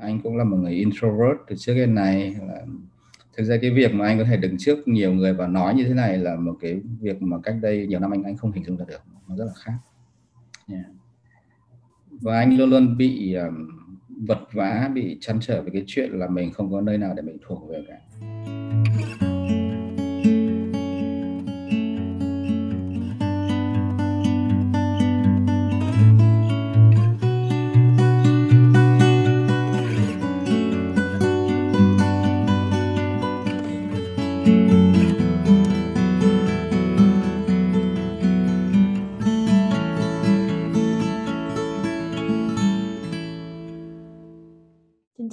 anh cũng là một người introvert từ trước đến nay. Là thực ra cái việc mà anh có thể đứng trước nhiều người và nói như thế này là một cái việc mà cách đây nhiều năm anh anh không hình dung ra được. Nó rất là khác. Yeah. và anh luôn luôn bị um, vật vã bị chăn trở về cái chuyện là mình không có nơi nào để mình thuộc về cả.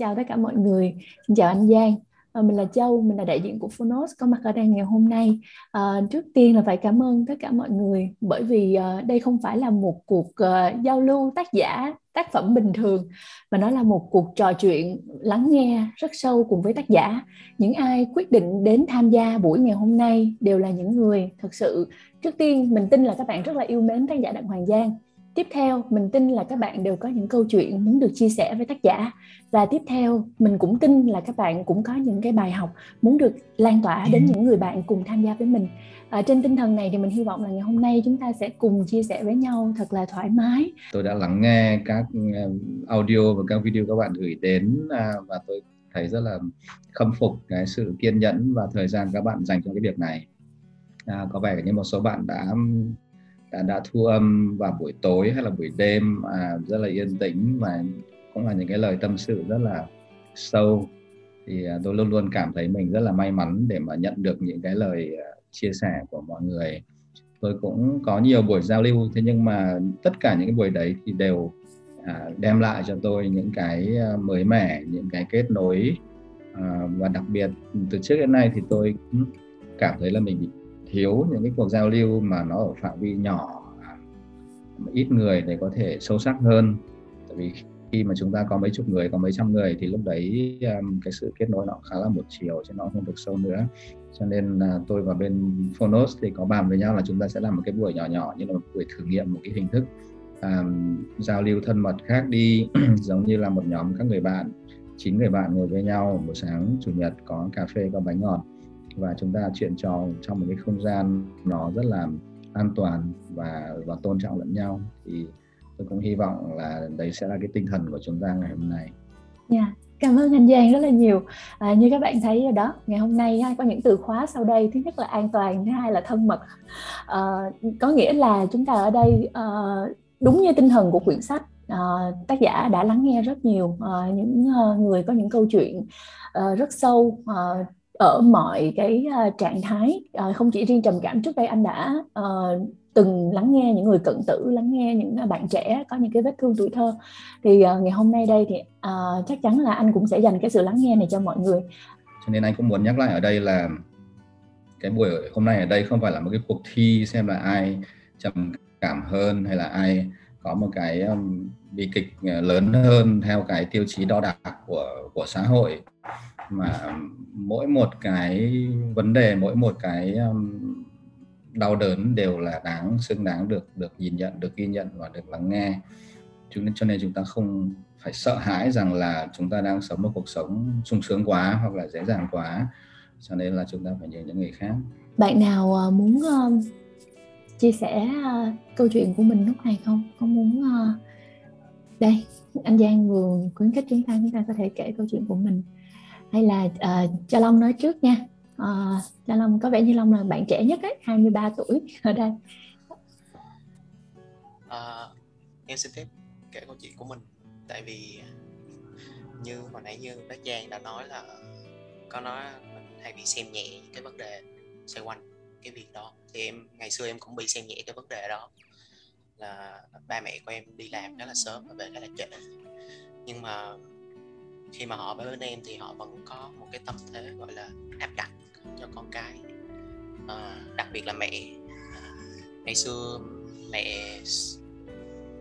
Chào tất cả mọi người. Xin chào anh Giang. À, mình là Châu mình là đại diện của Phonos có mặt ở đây ngày hôm nay. À, trước tiên là phải cảm ơn tất cả mọi người bởi vì à, đây không phải là một cuộc uh, giao lưu tác giả tác phẩm bình thường mà nó là một cuộc trò chuyện lắng nghe rất sâu cùng với tác giả. Những ai quyết định đến tham gia buổi ngày hôm nay đều là những người thực sự. Trước tiên mình tin là các bạn rất là yêu mến tác giả đặng hoàng giang tiếp theo mình tin là các bạn đều có những câu chuyện muốn được chia sẻ với tác giả. Và tiếp theo mình cũng tin là các bạn cũng có những cái bài học muốn được lan tỏa đến những người bạn cùng tham gia với mình. À, trên tinh thần này thì mình hy vọng là ngày hôm nay chúng ta sẽ cùng chia sẻ với nhau thật là thoải mái. Tôi đã lắng nghe các ờ, audio và các video các bạn gửi đến à, và tôi thấy rất là khâm phục cái sự kiên nhẫn và thời gian các bạn dành cho cái việc này. À, có vẻ như một số bạn đã đã, đã thu âm vào buổi tối hay là buổi đêm à, rất là yên tĩnh và cũng là những cái lời tâm sự rất là sâu. Thì à, tôi luôn luôn cảm thấy mình rất là may mắn để mà nhận được những cái lời à, chia sẻ của mọi người. Tôi cũng có nhiều buổi giao lưu thế nhưng mà tất cả những cái buổi đấy thì đều à, đem lại cho tôi những cái à, mới mẻ những cái kết nối à, và đặc biệt từ trước đến nay thì tôi cũng cảm thấy là mình bị thiếu những cái cuộc giao lưu mà nó ở phạm vi nhỏ à, ít người để có thể sâu sắc hơn. Tại vì khi mà chúng ta có mấy chục người có mấy trăm người thì lúc đấy um, cái sự kết nối nó khá là một chiều chứ nó không được sâu nữa. Cho nên uh, tôi và bên Phonos thì có bàn với nhau là chúng ta sẽ làm một cái buổi nhỏ nhỏ như là một buổi thử nghiệm một cái hình thức um, giao lưu thân mật khác đi. Giống như là một nhóm các người bạn chín người bạn ngồi với nhau buổi sáng chủ nhật có cà phê có bánh ngọt và chúng ta chuyện trò trong một cái không gian nó rất là an toàn và và tôn trọng lẫn nhau thì tôi cũng hy vọng là đấy sẽ là cái tinh thần của chúng ta ngày hôm nay. Dạ, yeah. cảm ơn anh Giang rất là nhiều. À, như các bạn thấy rồi đó, ngày hôm nay có những từ khóa sau đây. Thứ nhất là an toàn, thứ hai là thân mật. À, có nghĩa là chúng ta ở đây à, đúng như tinh thần của quyển sách à, tác giả đã lắng nghe rất nhiều à, những người có những câu chuyện à, rất sâu à, ở mọi cái uh, trạng thái uh, không chỉ riêng trầm cảm trước đây anh đã uh, từng lắng nghe những người cận tử lắng nghe những bạn trẻ có những cái vết thương tuổi thơ. Thì uh, ngày hôm nay đây thì uh, chắc chắn là anh cũng sẽ dành cái sự lắng nghe này cho mọi người. Cho nên anh cũng muốn nhắc lại ở đây là cái buổi hôm nay ở đây không phải là một cái cuộc thi xem là ai trầm cảm hơn hay là ai có một cái um, bi kịch lớn hơn theo cái tiêu chí đo đạc của của xã hội mà mỗi một cái vấn đề mỗi một cái um, đau đớn đều là đáng xứng đáng được được nhìn nhận được ghi nhận và được lắng nghe. Chúng cho nên chúng ta không phải sợ hãi rằng là chúng ta đang sống một cuộc sống sung sướng quá hoặc là dễ dàng quá. Cho nên là chúng ta phải nhớ những người khác. Bạn nào ờ, muốn uh, chia sẻ uh, câu chuyện của mình lúc này không? Có muốn uh, đây anh Giang vừa khuyến khích chúng ta chúng ta có thể kể câu chuyện của mình hay là ờ, uh, cho Long nói trước nha. Ờ, uh, cho Long có vẻ như Long là bạn trẻ nhất ấy 23 tuổi ở đây. Uh, em xin phép kể câu chuyện của mình. Tại vì như hồi nãy như bác Giang đã nói là có nói mình hay bị xem nhẹ cái vấn đề xoay quanh cái việc đó. Thì em ngày xưa em cũng bị xem nhẹ cái vấn đề đó. Là ba mẹ của em đi làm rất là sớm và về rất là trễ. Nhưng mà khi mà họ ở bên em thì họ vẫn có một cái tâm thế gọi là áp đặt cho con cái. À, đặc biệt là mẹ. À, ngày xưa mẹ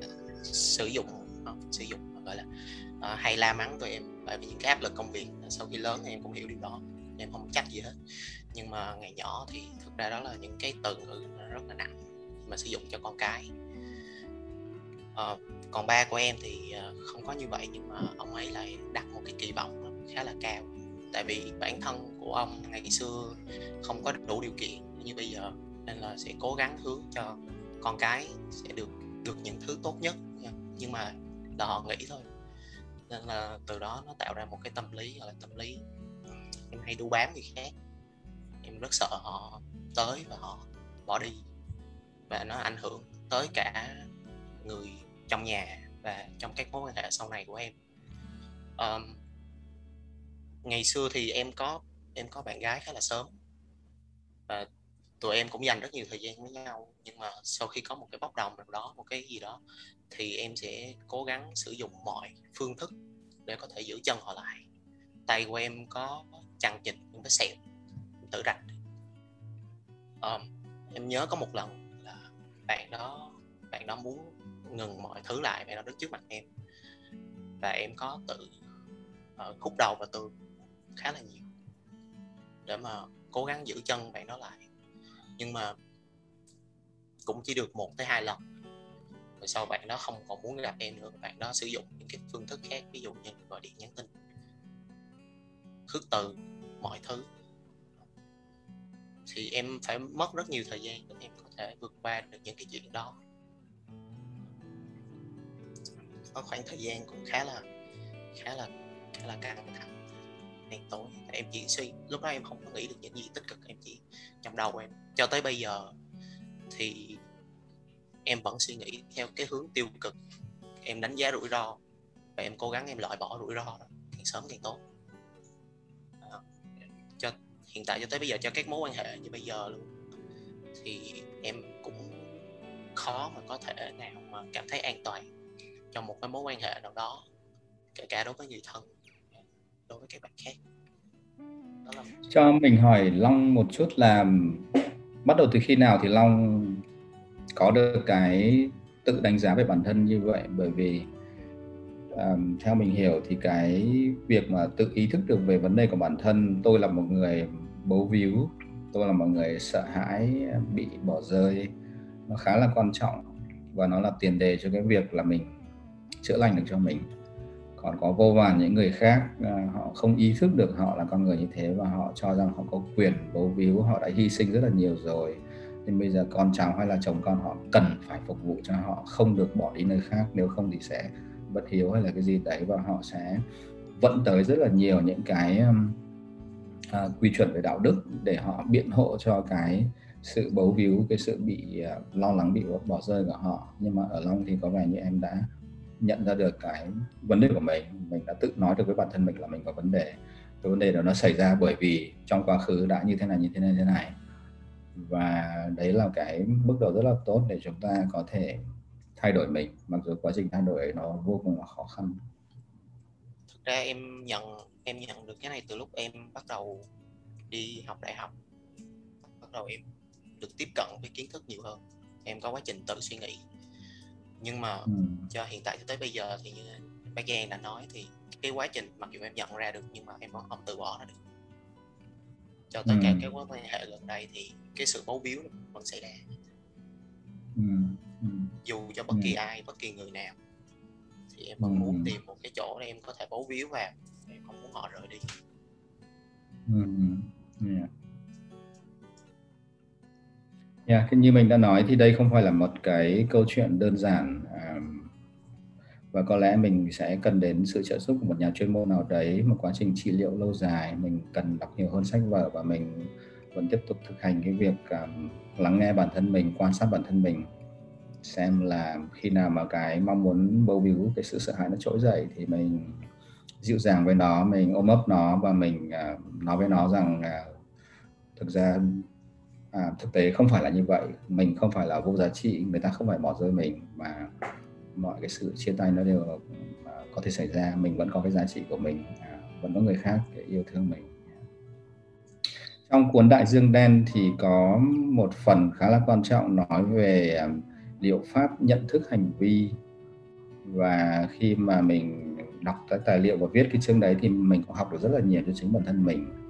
à, sử dụng không, sử dụng gọi là à, hay la mắng tụi em bởi vì những cái áp lực công việc à, sau khi lớn thì em cũng hiểu điều đó em không trách gì hết. Nhưng mà ngày nhỏ thì thực ra đó là những cái từ ngữ rất là nặng mà sử dụng cho con cái uh, còn ba của em thì ờ, không có như vậy nhưng mà ông ấy lại đặt một cái kỳ vọng khá là cao. Tại vì bản thân của ông ngày xưa không có đủ điều kiện như bây giờ nên là sẽ cố gắng hướng cho con cái sẽ được được những thứ tốt nhất nhưng mà là họ nghĩ thôi. Nên là từ đó nó tạo ra một cái tâm lý gọi là tâm lý em hay đu bám người khác. Em rất sợ họ tới và họ bỏ đi. Và nó ảnh hưởng tới cả người trong nhà và trong các mối quan hệ sau này của em. Um, ngày xưa thì em có em có bạn gái khá là sớm và tụi em cũng dành rất nhiều thời gian với nhau nhưng mà sau khi có một cái bốc đồng nào đó một cái gì đó thì em sẽ cố gắng sử dụng mọi phương thức để có thể giữ chân họ lại. Tay của em có chằng chịt những cái sẹo tự rạch. Um, em nhớ có một lần là bạn đó bạn đó muốn ngừng mọi thứ lại bạn nó đứng trước mặt em. Và em có tự uh, khúc đầu và tường khá là nhiều để mà cố gắng giữ chân bạn nó lại. Nhưng mà cũng chỉ được một tới hai lần. Rồi sau bạn đó không còn muốn gặp em nữa bạn đó sử dụng những cái phương thức khác ví dụ như gọi điện nhắn tin khước từ mọi thứ. Thì em phải mất rất nhiều thời gian để em có thể vượt qua được những cái chuyện đó có khoảng thời gian cũng khá là khá là khá là căng thẳng đen tối. Em chỉ suy lúc đó em không có nghĩ được những gì tích cực em chỉ trong đầu em. Cho tới bây giờ thì em vẫn suy nghĩ theo cái hướng tiêu cực. Em đánh giá rủi ro và em cố gắng em loại bỏ rủi ro đó càng sớm càng tốt. À, cho hiện tại cho tới bây giờ cho các mối quan hệ như bây giờ luôn thì em cũng khó mà có thể nào mà cảm thấy an toàn trong một cái mối quan hệ nào đó kể cả đối với người thân đối với các bạn khác. Là... cho mình hỏi Long một chút là bắt đầu từ khi nào thì Long có được cái tự đánh giá về bản thân như vậy? Bởi vì um, theo mình hiểu thì cái việc mà tự ý thức được về vấn đề của bản thân tôi là một người bấu víu tôi là một người sợ hãi bị bỏ rơi nó khá là quan trọng và nó là tiền đề cho cái việc là mình chữa lành được cho mình. Còn có vô vàn những người khác à, họ không ý thức được họ là con người như thế và họ cho rằng họ có quyền bấu víu họ đã hy sinh rất là nhiều rồi. Nhưng bây giờ con cháu hay là chồng con họ cần phải phục vụ cho họ không được bỏ đi nơi khác nếu không thì sẽ bất hiếu hay là cái gì đấy và họ sẽ vẫn tới rất là nhiều những cái uh, quy chuẩn về đạo đức để họ biện hộ cho cái sự bấu víu cái sự bị uh, lo lắng bị bỏ rơi của họ. Nhưng mà ở long thì có vẻ như em đã nhận ra được cái vấn đề của mình mình đã tự nói được với bản thân mình là mình có vấn đề. Cái vấn đề đó nó xảy ra bởi vì trong quá khứ đã như thế này, như thế này, như thế này. Và đấy là cái bước đầu rất là tốt để chúng ta có thể thay đổi mình. Mặc dù quá trình thay đổi ấy nó vô cùng là khó khăn. Thực ra em nhận em nhận được cái này từ lúc em bắt đầu đi học đại học. Bắt đầu em được tiếp cận với kiến thức nhiều hơn. Em có quá trình tự suy nghĩ nhưng mà ừ. cho hiện tại cho tới bây giờ thì như bác Giang đã nói thì cái quá trình mặc dù em nhận ra được nhưng mà em vẫn không từ bỏ nó được cho tất ừ. cả các mối quan hệ gần đây thì cái sự bấu víu vẫn xảy ra ừ. Ừ. dù cho bất kỳ ừ. ai bất kỳ người nào thì em vẫn ừ. muốn tìm một cái chỗ để em có thể bấu víu vào em không muốn họ rời đi ừ. yeah. Dạ, yeah, như mình đã nói thì đây không phải là một cái câu chuyện đơn giản um, và có lẽ mình sẽ cần đến sự trợ giúp của một nhà chuyên môn nào đấy một quá trình trị liệu lâu dài. Mình cần đọc nhiều hơn sách vở và mình vẫn tiếp tục thực hành cái việc um, lắng nghe bản thân mình quan sát bản thân mình. Xem là khi nào mà cái mong muốn bầu víu cái sự sợ hãi nó trỗi dậy thì mình dịu dàng với nó mình ôm ấp nó và mình uh, nói với nó rằng uh, thực ra à, thực tế không phải là như vậy. Mình không phải là vô giá trị người ta không phải bỏ rơi mình mà mọi cái sự chia tay nó đều à, có thể xảy ra. Mình vẫn có cái giá trị của mình à, vẫn có người khác để yêu thương mình. Trong cuốn đại dương đen thì có một phần khá là quan trọng nói về à, liệu pháp nhận thức hành vi. Và khi mà mình đọc cái tài liệu và viết cái chương đấy thì mình cũng học được rất là nhiều cho chính bản thân mình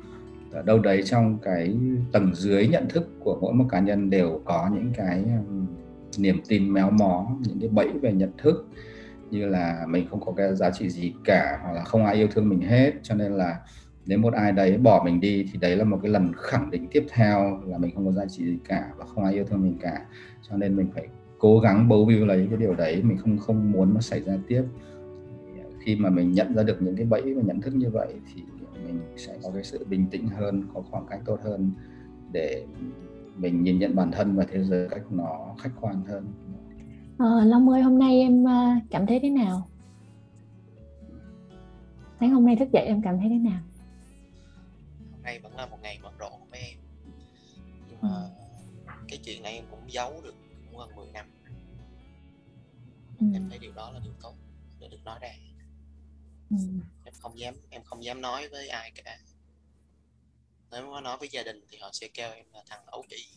ở đâu đấy trong cái tầng dưới nhận thức của mỗi một cá nhân đều có những cái niềm tin méo mó, những cái bẫy về nhận thức. Như là mình không có cái giá trị gì cả hoặc là không ai yêu thương mình hết, cho nên là nếu một ai đấy bỏ mình đi thì đấy là một cái lần khẳng định tiếp theo là mình không có giá trị gì cả và không ai yêu thương mình cả. Cho nên mình phải cố gắng bấu víu lấy cái điều đấy, mình không không muốn nó xảy ra tiếp. Khi mà mình nhận ra được những cái bẫy và nhận thức như vậy thì mình sẽ có cái sự bình tĩnh hơn có khoảng cách tốt hơn để mình nhìn nhận bản thân và thế giới cách nó khách quan hơn à, Long ơi hôm nay em ờ, cảm thấy thế nào sáng hôm nay thức dậy em cảm thấy thế nào hôm nay vẫn là một ngày bận rộn với em nhưng mà ừ. cái chuyện này em cũng giấu được cũng gần 10 năm ừ. em thấy điều đó là điều tốt để được nói ra ừ em không dám, em không dám nói với ai cả. Nếu mà nói với gia đình thì họ sẽ kêu em là thằng ấu trĩ.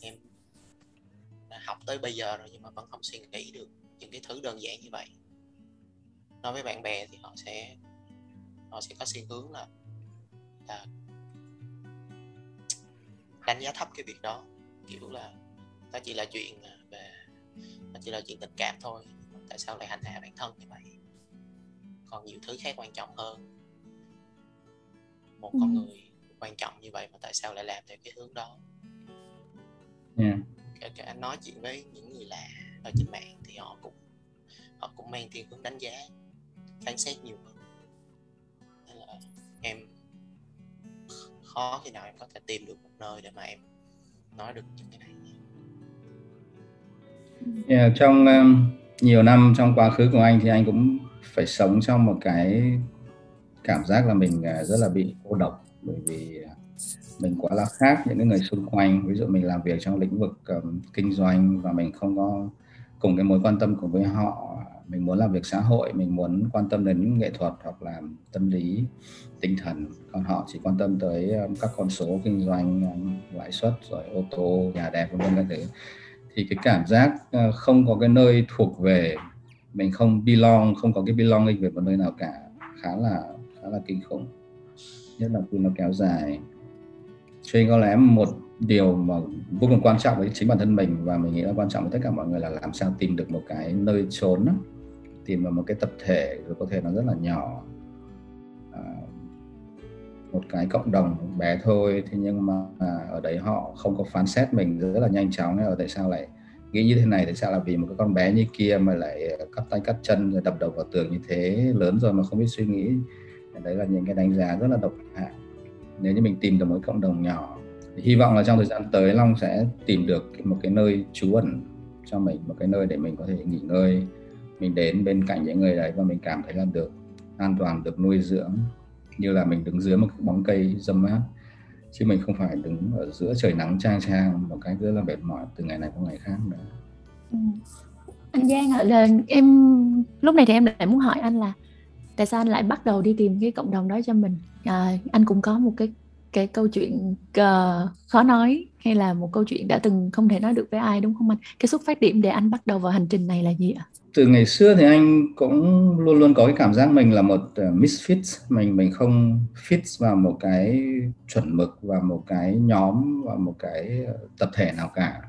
Em đã học tới bây giờ rồi nhưng mà vẫn không suy nghĩ được những cái thứ đơn giản như vậy. Nói với bạn bè thì họ sẽ họ sẽ có xu hướng là là đánh giá thấp cái việc đó. Kiểu là nó chỉ là chuyện à, về, nó chỉ là chuyện tình cảm thôi. Tại sao lại hành hạ bản thân như vậy? Còn nhiều thứ khác quan trọng hơn một ừ. con người quan trọng như vậy mà tại sao lại làm theo cái hướng đó yeah. kể cả anh nói chuyện với những người lạ ở trên mạng thì họ cũng họ cũng mang thiên hướng đánh giá phán xét nhiều hơn nên là em khó khi nào em có thể tìm được một nơi để mà em nói được những cái này yeah, trong um, nhiều năm trong quá khứ của anh thì anh cũng phải sống trong một cái cảm giác là mình à, rất là bị cô độc bởi vì à, mình quá là khác những người xung quanh. Ví dụ mình làm việc trong lĩnh vực um, kinh doanh và mình không có cùng cái mối quan tâm cùng với họ mình muốn làm việc xã hội mình muốn quan tâm đến nghệ thuật hoặc là tâm lý tinh thần còn họ chỉ quan tâm tới um, các con số kinh doanh um, lãi suất rồi ô tô nhà đẹp vân vân các thứ. Thì cái cảm giác uh, không có cái nơi thuộc về mình không belong không có cái belonging về một nơi nào cả. Khá là khá là kinh khủng. Nhất là khi nó kéo dài. Cho nên có lẽ một điều mà vô cùng quan trọng với chính bản thân mình và mình nghĩ là quan trọng với tất cả mọi người là làm sao tìm được một cái nơi trốn tìm vào một cái tập thể rồi có thể nó rất là nhỏ. À, một cái cộng đồng bé thôi thế nhưng mà ở đấy họ không có phán xét mình rất là nhanh chóng ở tại sao lại nghĩ như thế này tại sao là vì một cái con bé như kia mà lại ờ, cắt tay cắt chân rồi đập đầu vào tường như thế lớn rồi mà không biết suy nghĩ. Đấy là những cái đánh giá rất là độc hại. Nếu như mình tìm được một cộng đồng nhỏ, thì hy vọng là trong thời gian tới long sẽ tìm được một cái nơi trú ẩn cho mình, một cái nơi để mình có thể nghỉ ngơi, mình đến bên cạnh những người đấy và mình cảm thấy là được an toàn, được nuôi dưỡng. Như là mình đứng dưới một cái bóng cây dâm mát chứ mình không phải đứng ở giữa trời nắng trang trang một cái rất là mệt mỏi từ ngày này qua ngày khác nữa ừ. anh Giang ạ là em lúc này thì em lại muốn hỏi anh là tại sao anh lại bắt đầu đi tìm cái cộng đồng đó cho mình à, anh cũng có một cái cái câu chuyện uh, khó nói hay là một câu chuyện đã từng không thể nói được với ai đúng không anh? Cái xuất phát điểm để anh bắt đầu vào hành trình này là gì ạ? Từ ngày xưa thì anh cũng luôn luôn có cái cảm giác mình là một ờ, misfit mình mình không fit vào một cái chuẩn mực và một cái nhóm và một cái ờ, tập thể nào cả.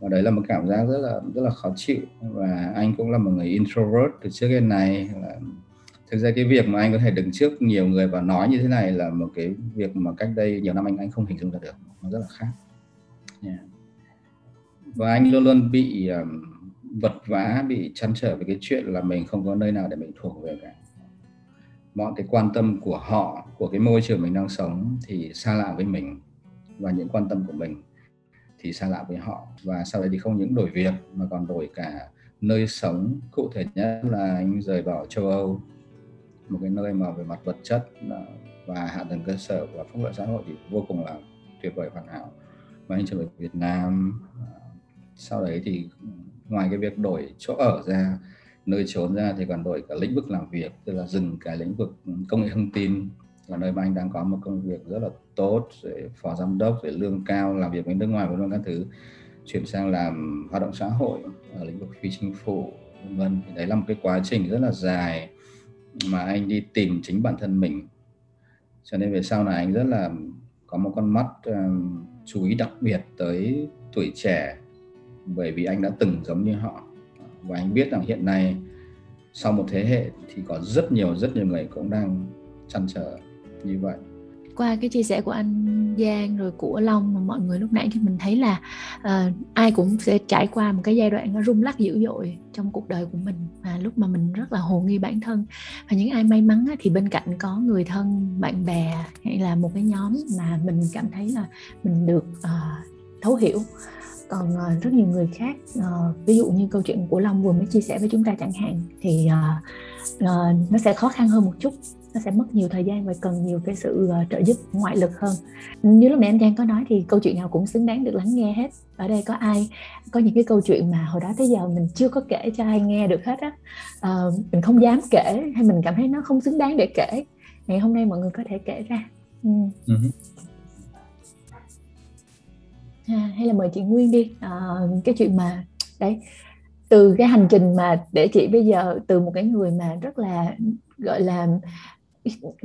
Và đấy là một cảm giác rất là rất là khó chịu. Và anh cũng là một người introvert từ trước đến nay là thực ra cái việc mà anh có thể đứng trước nhiều người và nói như thế này là một cái việc mà cách đây nhiều năm anh anh không hình dung ra được. Nó rất là khác. Yeah. và anh luôn luôn bị um, vật vã bị chăn trở về cái chuyện là mình không có nơi nào để mình thuộc về cả. Mọi cái quan tâm của họ của cái môi trường mình đang sống thì xa lạ với mình và những quan tâm của mình thì xa lạ với họ. Và sau đấy thì không những đổi việc mà còn đổi cả nơi sống. Cụ thể nhất là anh rời bỏ châu Âu một cái nơi mà về mặt vật chất và hạ tầng cơ sở và phúc lợi xã hội thì vô cùng là tuyệt vời hoàn hảo. Và anh trở về Việt Nam à, sau đấy thì ngoài cái việc đổi chỗ ở ra, nơi trốn ra thì còn đổi cả lĩnh vực làm việc, tức là dừng cái lĩnh vực công nghệ thông tin, là nơi mà anh đang có một công việc rất là tốt, rồi phó giám đốc, rồi lương cao, làm việc với nước ngoài vân vân các thứ, chuyển sang làm hoạt động xã hội ở lĩnh vực phi chính phủ, vân vân. Thì đấy là một cái quá trình rất là dài mà anh đi tìm chính bản thân mình. Cho nên về sau này anh rất là có một con mắt uh, chú ý đặc biệt tới tuổi trẻ bởi vì anh đã từng giống như họ. Và anh biết rằng hiện nay sau một thế hệ thì có rất nhiều rất nhiều người cũng đang chăn trở như vậy qua cái chia sẻ của anh Giang rồi của Long và mọi người lúc nãy thì mình thấy là uh, ai cũng sẽ trải qua một cái giai đoạn nó rung lắc dữ dội trong cuộc đời của mình và lúc mà mình rất là hồ nghi bản thân. Và những ai may mắn thì bên cạnh có người thân bạn bè hay là một cái nhóm mà mình cảm thấy là mình được uh, thấu hiểu. Còn uh, rất nhiều người khác uh, ví dụ như câu chuyện của Long vừa mới chia sẻ với chúng ta chẳng hạn thì uh, uh, nó sẽ khó khăn hơn một chút nó sẽ mất nhiều thời gian và cần nhiều cái sự uh, trợ giúp ngoại lực hơn. Như lúc nãy anh Giang có nói thì câu chuyện nào cũng xứng đáng được lắng nghe hết. Ở đây có ai có những cái câu chuyện mà hồi đó tới giờ mình chưa có kể cho ai nghe được hết á. Uh, mình không dám kể hay mình cảm thấy nó không xứng đáng để kể. Ngày hôm nay mọi người có thể kể ra. Ừ. Uh-huh. À, hay là mời chị Nguyên đi. À, cái chuyện mà đấy từ cái hành trình mà để chị bây giờ từ một cái người mà rất là gọi là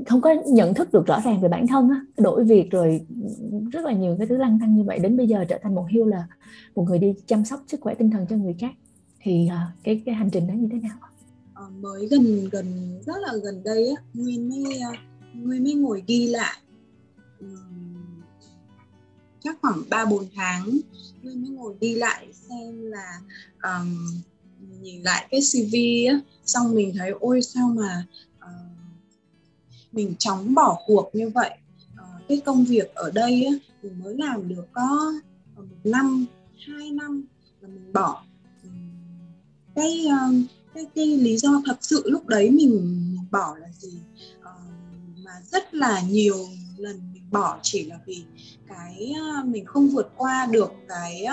không có nhận thức được rõ ràng về bản thân á, đổi việc rồi rất là nhiều cái thứ lăng tăng như vậy. Đến bây giờ trở thành một hiêu là một người đi chăm sóc sức khỏe tinh thần cho người khác. Thì à, cái cái hành trình đó như thế nào? À, mới gần gần rất là gần đây á nguyên mới à, nguyên mới ngồi ghi lại. Chắc khoảng ba bốn tháng nguyên mới ngồi ghi lại xem là um, nhìn lại cái cv á xong mình thấy ôi sao mà mình chóng bỏ cuộc như vậy. À, cái công việc ở đây á, mình mới làm được có ờ, một năm hai năm là mình bỏ. Cái ờ, cái cái lý do thật sự lúc đấy mình bỏ là gì? À, mà rất là nhiều lần mình bỏ chỉ là vì cái mình không vượt qua được cái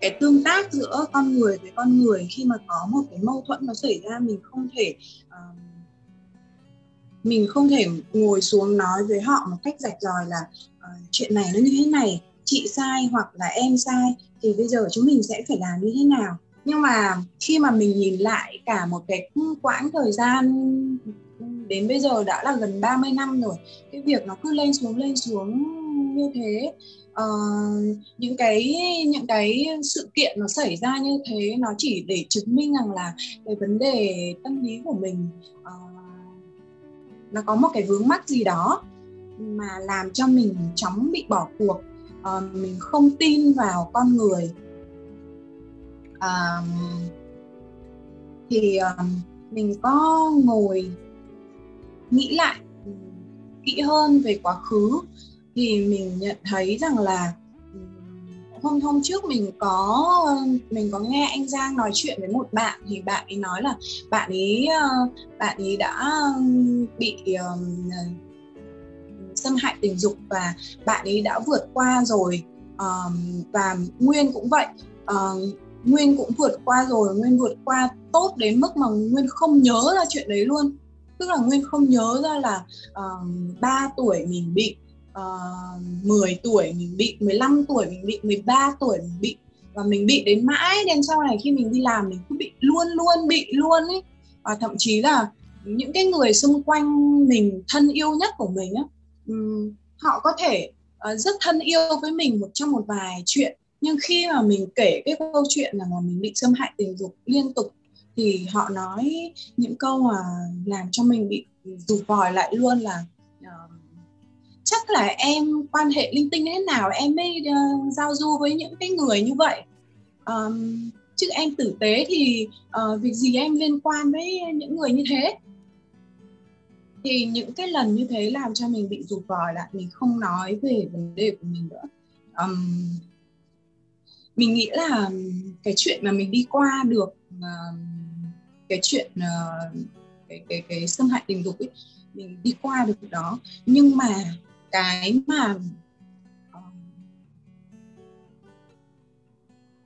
cái tương tác giữa con người với con người. Khi mà có một cái mâu thuẫn nó xảy ra mình không thể uh, mình không thể ngồi xuống nói với họ một cách rạch ròi là uh, chuyện này nó như thế này chị sai hoặc là em sai thì bây giờ chúng mình sẽ phải làm như thế nào? Nhưng mà khi mà mình nhìn lại cả một cái quãng thời gian đến bây giờ đã là gần 30 năm rồi cái việc nó cứ lên xuống lên xuống như thế uh, những cái những cái sự kiện nó xảy ra như thế nó chỉ để chứng minh rằng là cái vấn đề tâm lý của mình uh, nó có một cái vướng mắc gì đó mà làm cho mình chóng bị bỏ cuộc. Uh, mình không tin vào con người. Uh, thì uh, mình có ngồi nghĩ lại kỹ hơn về quá khứ thì mình nhận thấy rằng là hôm hôm trước mình có mình có nghe anh Giang nói chuyện với một bạn thì bạn ấy nói là bạn ấy ờ, bạn ấy đã bị um, xâm hại tình dục và bạn ấy đã vượt qua rồi. Um, và Nguyên cũng vậy. Uh, Nguyên cũng vượt qua rồi Nguyên vượt qua tốt đến mức mà Nguyên không nhớ ra chuyện đấy luôn. Tức là Nguyên không nhớ ra là uh, 3 tuổi mình bị Ờ, uh, 10 tuổi mình bị 15 tuổi mình bị 13 tuổi mình bị. Và mình bị đến mãi đến sau này khi mình đi làm mình cứ bị luôn luôn bị luôn ấy. Và thậm chí là những cái người xung quanh mình thân yêu nhất của mình á um, họ có thể uh, rất thân yêu với mình một trong một vài chuyện. Nhưng khi mà mình kể cái câu chuyện là mà mình bị xâm hại tình dục liên tục thì họ nói những câu mà làm cho mình bị rụt vòi lại luôn là chắc là em quan hệ linh tinh thế nào em mới uh, giao du với những cái người như vậy? Um, chứ em tử tế thì uh, việc gì em liên quan với những người như thế? Thì những cái lần như thế làm cho mình bị rụt vòi lại mình không nói về vấn đề của mình nữa. Um, mình nghĩ là cái chuyện mà mình đi qua được uh, cái chuyện uh, cái cái cái xâm hại tình dục ấy mình đi qua được đó. Nhưng mà cái mà ờ,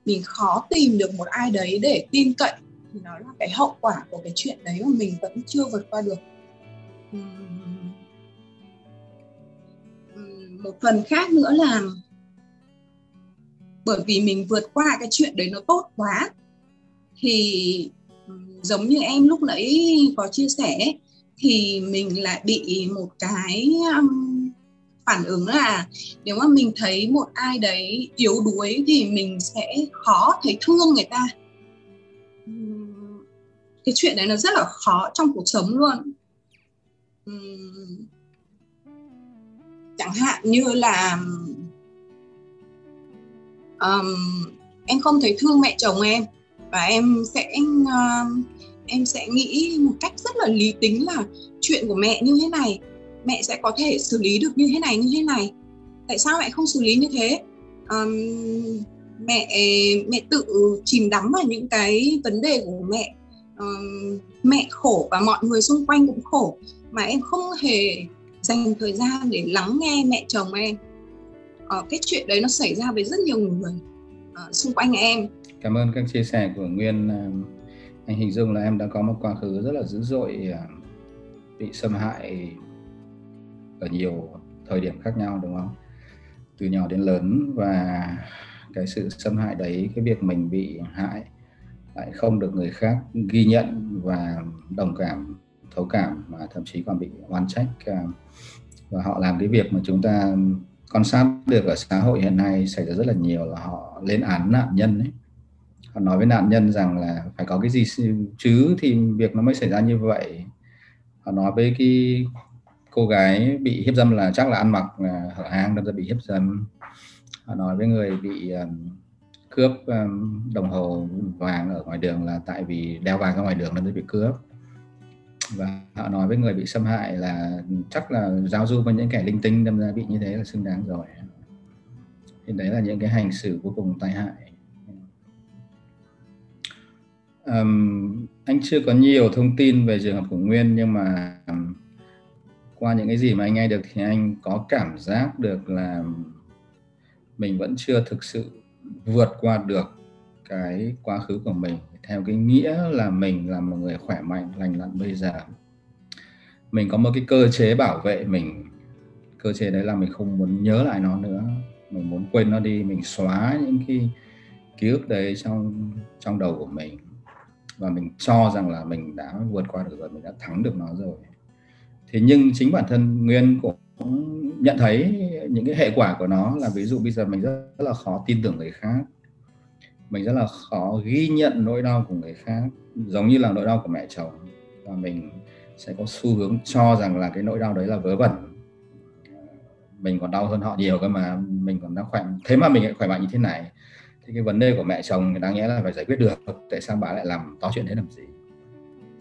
mình khó tìm được một ai đấy để tin cậy thì nó là cái hậu quả của cái chuyện đấy mà mình vẫn chưa vượt qua được. Một phần khác nữa là bởi vì mình vượt qua cái chuyện đấy nó tốt quá thì giống như em lúc nãy có chia sẻ thì mình lại bị một cái um, phản ứng là nếu mà mình thấy một ai đấy yếu đuối thì mình sẽ khó thấy thương người ta. Cái chuyện đấy nó rất là khó trong cuộc sống luôn. Chẳng hạn như là um, em không thấy thương mẹ chồng em và em sẽ uh, em sẽ nghĩ một cách rất là lý tính là chuyện của mẹ như thế này mẹ sẽ có thể xử lý được như thế này như thế này. Tại sao mẹ không xử lý như thế? Um, mẹ mẹ tự chìm đắm vào những cái vấn đề của mẹ. Um, mẹ khổ và mọi người xung quanh cũng khổ mà em không hề dành thời gian để lắng nghe mẹ chồng em. Uh, cái chuyện đấy nó xảy ra với rất nhiều người uh, xung quanh em. Cảm ơn các chia sẻ của nguyên. Anh hình dung là em đã có một quá khứ rất là dữ dội bị xâm hại ở nhiều thời điểm khác nhau, đúng không? Từ nhỏ đến lớn và cái sự xâm hại đấy, cái việc mình bị hại lại không được người khác ghi nhận và đồng cảm, thấu cảm mà thậm chí còn bị oan trách à, và họ làm cái việc mà chúng ta quan sát được ở xã hội hiện nay xảy ra rất là nhiều là họ lên án nạn nhân ấy. Họ nói với nạn nhân rằng là phải có cái gì chứ thì việc nó mới xảy ra như vậy. Họ nói với cái cô gái bị hiếp dâm là chắc là ăn mặc à, hở hang đâm ra bị hiếp dâm. Họ nói với người bị um, cướp um, đồng hồ vàng ở ngoài đường là tại vì đeo vàng ra ngoài đường nên bị cướp. Và họ nói với người bị xâm hại là chắc là giao du với những kẻ linh tinh đâm ra bị như thế là xứng đáng rồi. Thì đấy là những cái hành xử vô cùng tai hại. Um, anh chưa có nhiều thông tin về trường hợp của Nguyên nhưng mà um, qua những cái gì mà anh nghe được thì anh có cảm giác được là mình vẫn chưa thực sự vượt qua được cái quá khứ của mình. Theo cái nghĩa là mình là một người khỏe mạnh, lành lặn bây giờ mình có một cái cơ chế bảo vệ mình. Cơ chế đấy là mình không muốn nhớ lại nó nữa. Mình muốn quên nó đi, mình xóa những cái ký ức đấy trong trong đầu của mình. Và mình cho rằng là mình đã vượt qua được rồi, mình đã thắng được nó rồi thế nhưng chính bản thân nguyên cũng nhận thấy những cái hệ quả của nó là ví dụ bây giờ mình rất, rất là khó tin tưởng người khác. Mình rất là khó ghi nhận nỗi đau của người khác giống như là nỗi đau của mẹ chồng. Và mình sẽ có xu hướng cho rằng là cái nỗi đau đấy là vớ vẩn. Mình còn đau hơn họ nhiều cơ mà mình còn đang khỏe thế mà mình lại khỏe mạnh như thế này. Thì cái vấn đề của mẹ chồng đáng nghĩa là phải giải quyết được tại sao bà lại làm to chuyện thế làm gì?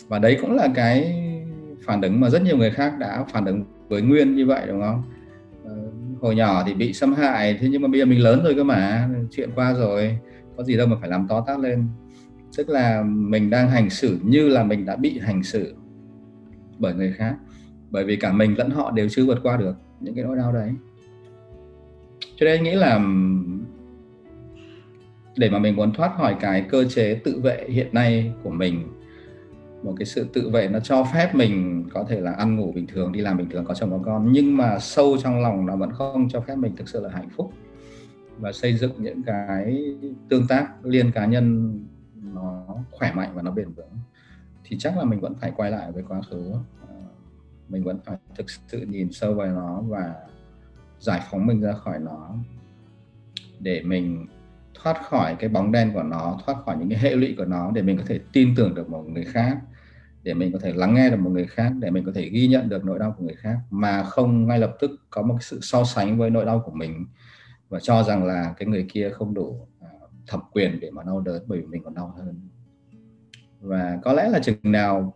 Và đấy cũng là cái phản ứng mà rất nhiều người khác đã phản ứng với nguyên như vậy, đúng không? Ờ, hồi nhỏ thì bị xâm hại, thế nhưng mà bây giờ mình lớn rồi cơ mà, chuyện qua rồi, có gì đâu mà phải làm to tát lên. Tức là mình đang hành xử như là mình đã bị hành xử bởi người khác, bởi vì cả mình lẫn họ đều chưa vượt qua được những cái nỗi đau đấy. Cho nên anh nghĩ là để mà mình muốn thoát khỏi cái cơ chế tự vệ hiện nay của mình một cái sự tự vệ nó cho phép mình có thể là ăn ngủ bình thường, đi làm bình thường, có chồng có con. Nhưng mà sâu trong lòng nó vẫn không cho phép mình thực sự là hạnh phúc. Và xây dựng những cái tương tác liên cá nhân nó khỏe mạnh và nó bền vững, thì chắc là mình vẫn phải quay lại với quá khứ. Ờ, mình vẫn phải thực sự nhìn sâu vào nó và giải phóng mình ra khỏi nó để mình thoát khỏi cái bóng đen của nó, thoát khỏi những cái hệ lụy của nó, để mình có thể tin tưởng được một người khác để mình có thể lắng nghe được một người khác, để mình có thể ghi nhận được nỗi đau của người khác, mà không ngay lập tức có một sự so sánh với nỗi đau của mình và cho rằng là cái người kia không đủ à, thẩm quyền để mà đau đớn bởi vì mình còn đau hơn. Và có lẽ là chừng nào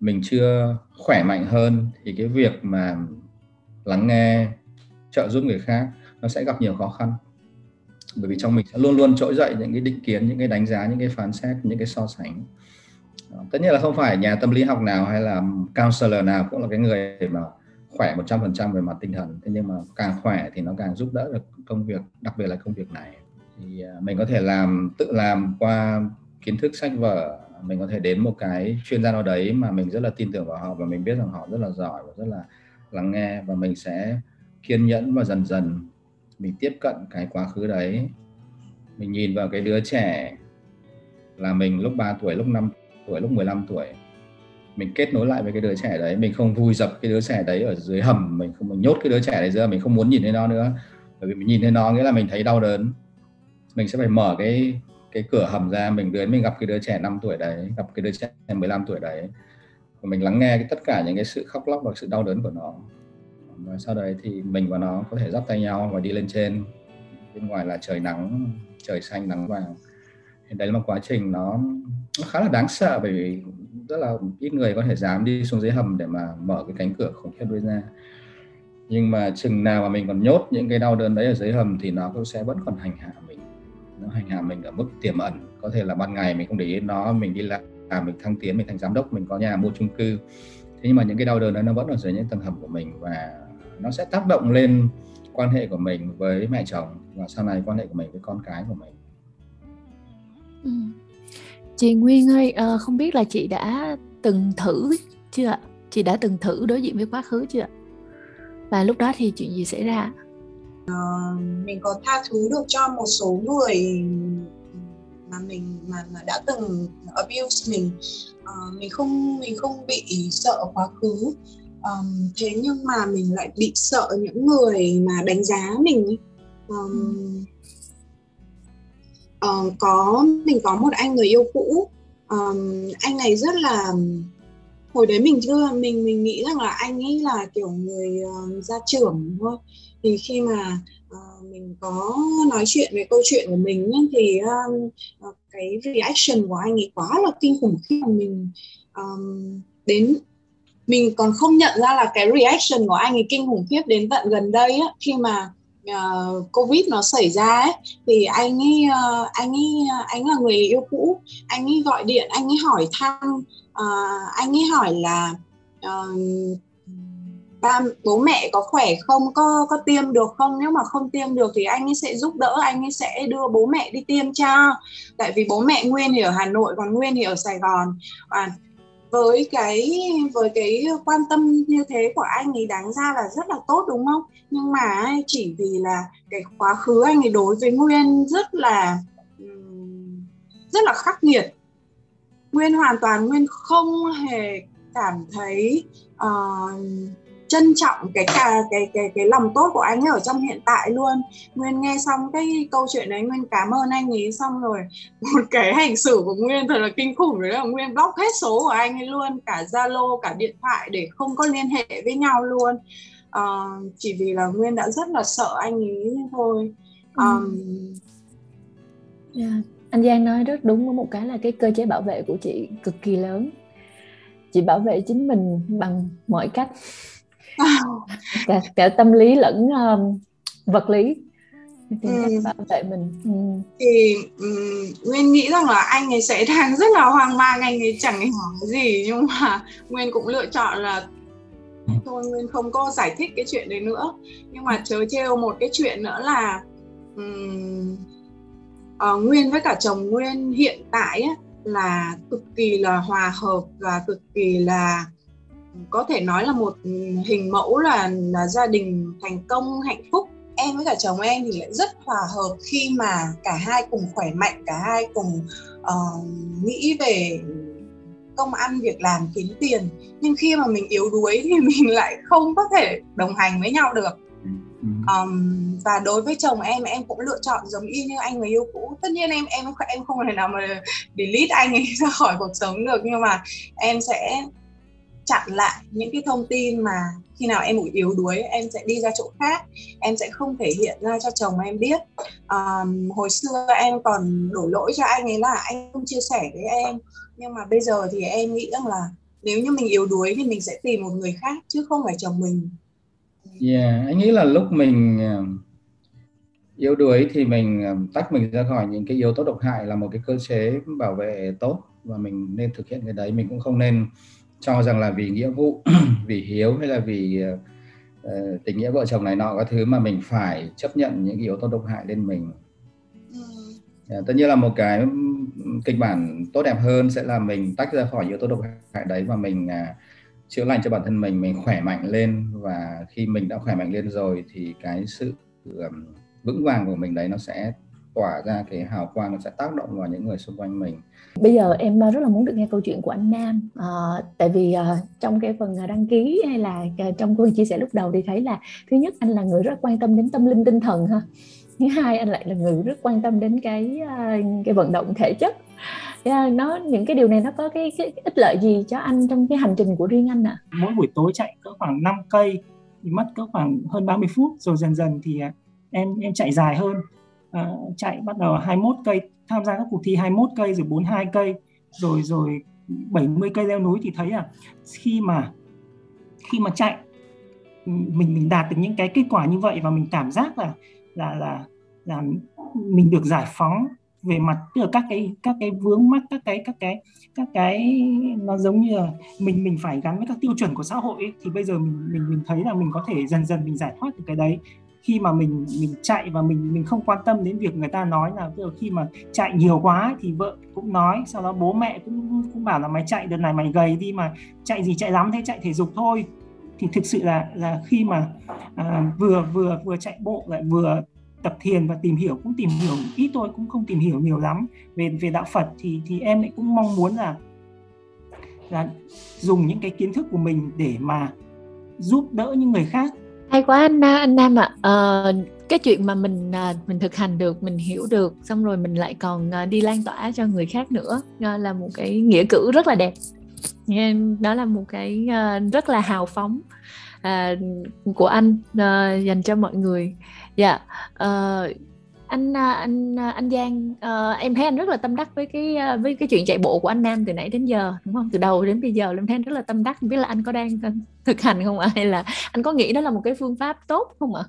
mình chưa khỏe mạnh hơn thì cái việc mà lắng nghe, trợ giúp người khác nó sẽ gặp nhiều khó khăn. Bởi vì trong mình sẽ luôn luôn trỗi dậy những cái định kiến, những cái đánh giá, những cái phán xét, những cái so sánh tất nhiên là không phải nhà tâm lý học nào hay là counselor nào cũng là cái người mà khỏe 100% về mặt tinh thần. Thế nhưng mà càng khỏe thì nó càng giúp đỡ được công việc, đặc biệt là công việc này. Thì à, mình có thể làm, tự làm qua kiến thức sách vở. Mình có thể đến một cái chuyên gia nào đấy mà mình rất là tin tưởng vào họ và mình biết rằng họ rất là giỏi và rất là lắng nghe và mình sẽ kiên nhẫn và dần dần mình tiếp cận cái quá khứ đấy. Mình nhìn vào cái đứa trẻ là mình lúc 3 tuổi, lúc 5 tuổi lúc 15 tuổi mình kết nối lại với cái đứa trẻ đấy mình không vui dập cái đứa trẻ đấy ở dưới hầm mình không mình nhốt cái đứa trẻ đấy ra mình không muốn nhìn thấy nó nữa. Bởi vì mình nhìn thấy nó nghĩa là mình thấy đau đớn. Mình sẽ phải mở cái cái cửa hầm ra mình đến mình gặp cái đứa trẻ 5 tuổi đấy gặp cái đứa trẻ 15 tuổi đấy. Và mình lắng nghe cái tất cả những cái sự khóc lóc và sự đau đớn của nó. Và sau đấy thì mình và nó có thể dắt tay nhau và đi lên trên. Bên ngoài là trời nắng trời xanh nắng vàng. Đấy là một quá trình nó, nó khá là đáng sợ bởi vì rất là ít người có thể dám đi xuống dưới hầm để mà mở cái cánh cửa khủng khiếp đấy ra. Nhưng mà chừng nào mà mình còn nhốt những cái đau đớn đấy ở dưới hầm thì nó cũng sẽ vẫn còn hành hạ mình. Nó hành hạ mình ở mức tiềm ẩn. Có thể là ban ngày mình không để ý nó, mình đi làm, mình thăng tiến, mình thành giám đốc, mình có nhà mua chung cư. Thế nhưng mà những cái đau đớn đó nó vẫn ở dưới những tầng hầm của mình và nó sẽ tác động lên quan hệ của mình với mẹ chồng và sau này quan hệ của mình với con cái của mình. Ừ chị Nguyên ơi ờ, không biết là chị đã từng thử chưa ạ? Chị đã từng thử đối diện với quá khứ chưa và lúc đó thì chuyện gì xảy ra uh, mình có tha thứ được cho một số người mà mình mà, mà đã từng abuse mình. Uh, mình không mình không bị sợ quá khứ. Um, thế nhưng mà mình lại bị sợ những người mà đánh giá mình um, uh, có mình có một anh người yêu cũ. Um, anh này rất là hồi đấy mình chưa mình mình nghĩ rằng là anh ấy là kiểu người uh, gia trưởng thôi. Thì khi mà uh, mình có nói chuyện về câu chuyện của mình ấy, thì um, cái reaction của anh ấy quá là kinh khủng khi mà mình um, đến mình còn không nhận ra là cái reaction của anh ấy kinh khủng khiếp đến tận gần đây á. Khi mà uh, covid nó xảy ra ấy thì anh ấy uh, anh ấy anh là người yêu cũ. Anh ấy gọi điện anh ấy hỏi thăm uh, anh ấy hỏi là uh, ba bố mẹ có khỏe không có có tiêm được không? Nếu mà không tiêm được thì anh ấy sẽ giúp đỡ anh ấy sẽ đưa bố mẹ đi tiêm cho. Tại vì bố mẹ nguyên thì ở hà nội còn nguyên thì ở sài gòn. Và với cái với cái quan tâm như thế của anh ấy đáng ra là rất là tốt đúng không? Nhưng mà chỉ vì là cái quá khứ anh ấy đối với nguyên rất là rất là khắc nghiệt. Nguyên hoàn toàn nguyên không hề cảm thấy uh, trân trọng cái cả cái cái cái lòng tốt của anh ấy ở trong hiện tại luôn. Nguyên nghe xong cái câu chuyện đấy nguyên cảm ơn anh ấy. Xong rồi một cái hành xử của nguyên thật là kinh khủng đấy là nguyên block hết số của anh ấy luôn cả zalo cả điện thoại để không có liên hệ với nhau luôn. Uh, chỉ vì là nguyên đã rất là sợ anh ấy thôi. Um, ừ. yeah. anh Giang nói rất đúng có một cái là cái cơ chế bảo vệ của chị cực kỳ lớn. Chị bảo vệ chính mình bằng mọi cách cả, cả tâm lý lẫn um, vật lý tìm cách ừ. bảo vệ mình ừ. thì um, nguyên nghĩ rằng là anh ấy sẽ đang rất là hoang mang anh ấy chẳng hiểu gì nhưng mà nguyên cũng lựa chọn là thôi nguyên không có giải thích cái chuyện đấy nữa nhưng mà chớ trêu một cái chuyện nữa là um, uh, nguyên với cả chồng nguyên hiện tại á, là cực kỳ là hòa hợp và cực kỳ là có thể nói là một hình mẫu là là gia đình thành công hạnh phúc. Em với cả chồng em thì lại rất hòa hợp khi mà cả hai cùng khỏe mạnh cả hai cùng uh, nghĩ về công ăn việc làm kiếm tiền. Nhưng khi mà mình yếu đuối thì mình lại không có thể đồng hành với nhau được. Um, và đối với chồng em em cũng lựa chọn giống y như anh người yêu cũ. Tất nhiên em em em không thể nào mà delete anh ấy ra khỏi cuộc sống được. Nhưng mà em sẽ chặn lại những cái thông tin mà khi nào em yếu đuối em sẽ đi ra chỗ khác em sẽ không thể hiện ra cho chồng em biết. Um, hồi xưa em còn đổ lỗi cho anh ấy là anh không chia sẻ với em. Nhưng mà bây giờ thì em nghĩ rằng là nếu như mình yếu đuối thì mình sẽ tìm một người khác chứ không phải chồng mình. Yeah anh nghĩ là lúc mình yếu đuối thì mình tách mình ra khỏi những cái yếu tố độc hại là một cái cơ chế bảo vệ tốt và mình nên thực hiện cái đấy. Mình cũng không nên cho rằng là vì nghĩa vụ vì hiếu hay là vì uh, tình nghĩa vợ chồng này nọ các thứ mà mình phải chấp nhận những yếu tố độc hại lên mình. Uh, tất nhiên là một cái kịch bản tốt đẹp hơn sẽ là mình tách ra khỏi yếu tố độc hại đấy và mình uh, chữa lành cho bản thân mình mình khỏe mạnh lên. Và khi mình đã khỏe mạnh lên rồi thì cái sự um, vững vàng của mình đấy nó sẽ tỏa ra cái hào quang nó sẽ tác động vào những người xung quanh mình bây giờ em rất là muốn được nghe câu chuyện của anh Nam à, tại vì uh, trong cái phần đăng ký hay là trong câu chia sẻ lúc đầu thì thấy là thứ nhất anh là người rất quan tâm đến tâm linh tinh thần ha thứ hai anh lại là người rất quan tâm đến cái cái vận động thể chất nó những cái điều này nó có cái, cái ích lợi gì cho anh trong cái hành trình của riêng anh ạ? À? Mỗi buổi tối chạy cỡ khoảng 5 cây thì mất cỡ khoảng hơn 30 phút rồi dần dần thì à, em em chạy dài hơn à, chạy bắt đầu 21 cây tham gia các cuộc thi 21 cây rồi 42 cây rồi rồi 70 cây leo núi thì thấy là khi mà khi mà chạy mình mình đạt được những cái kết quả như vậy và mình cảm giác là là là là mình được giải phóng về mặt tức là các cái các cái vướng mắc các cái các cái các cái nó giống như là mình mình phải gắn với các tiêu chuẩn của xã hội ấy, thì bây giờ mình mình mình thấy là mình có thể dần dần mình giải thoát được cái đấy khi mà mình mình chạy và mình mình không quan tâm đến việc người ta nói là tức là khi mà chạy nhiều quá thì vợ cũng nói sau đó bố mẹ cũng cũng bảo là mày chạy đợt này mày gầy đi mà chạy gì chạy lắm thế chạy thể dục thôi. Thì thực sự là là khi mà à, vừa vừa vừa chạy bộ lại vừa tập thiền và tìm hiểu cũng tìm hiểu ít thôi cũng không tìm hiểu nhiều lắm về về đạo Phật thì thì em lại cũng mong muốn là là dùng những cái kiến thức của mình để mà giúp đỡ những người khác hay quá anh anh Nam ạ à. uh, cái chuyện mà mình à, mình thực hành được mình hiểu được xong rồi mình lại còn à, đi lan tỏa cho người khác nữa là một cái nghĩa cử rất là đẹp đó là một cái à, rất là hào phóng à, của anh à, dành cho mọi người dạ uh, anh anh anh Giang uh, em thấy anh rất là tâm đắc với cái với cái chuyện chạy bộ của anh Nam từ nãy đến giờ đúng không? Từ đầu đến bây giờ em thấy anh rất là tâm đắc không biết là anh có đang thực hành không ạ? Hay là anh có nghĩ đó là một cái phương pháp tốt không ạ?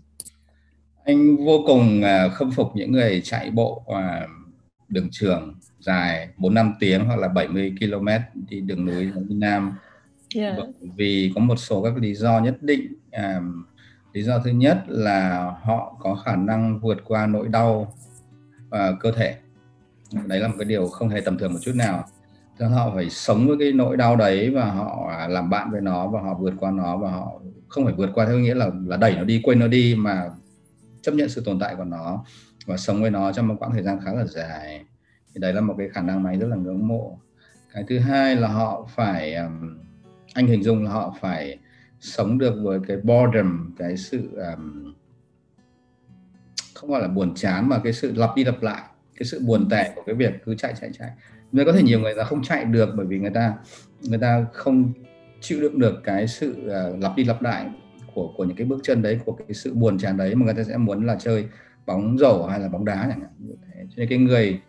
Anh vô cùng khâm phục những người chạy bộ đường trường dài 4 năm tiếng hoặc là 70 km đi đường núi ở Việt Nam. Yeah. vì có một số các lý do nhất định um, lý do thứ nhất là họ có khả năng vượt qua nỗi đau uh, cơ thể. Đấy là một cái điều không hề tầm thường một chút nào. Cho họ phải sống với cái nỗi đau đấy và họ làm bạn với nó và họ vượt qua nó và họ không phải vượt qua theo nghĩa là là đẩy nó đi quên nó đi mà chấp nhận sự tồn tại của nó và sống với nó trong một quãng thời gian khá là dài. Thì đấy là một cái khả năng máy rất là ngưỡng mộ. Cái thứ hai là họ phải anh hình dung là họ phải sống được với cái boredom cái sự um, không gọi là buồn chán mà cái sự lặp đi lặp lại cái sự buồn tẻ của cái việc cứ chạy chạy chạy. Nên có thể nhiều người là không chạy được bởi vì người ta người ta không chịu đựng được cái sự uh, lặp đi lặp lại của của những cái bước chân đấy của cái sự buồn chán đấy mà người ta sẽ muốn là chơi bóng rổ hay là bóng đá chẳng hạn. Cho nên cái người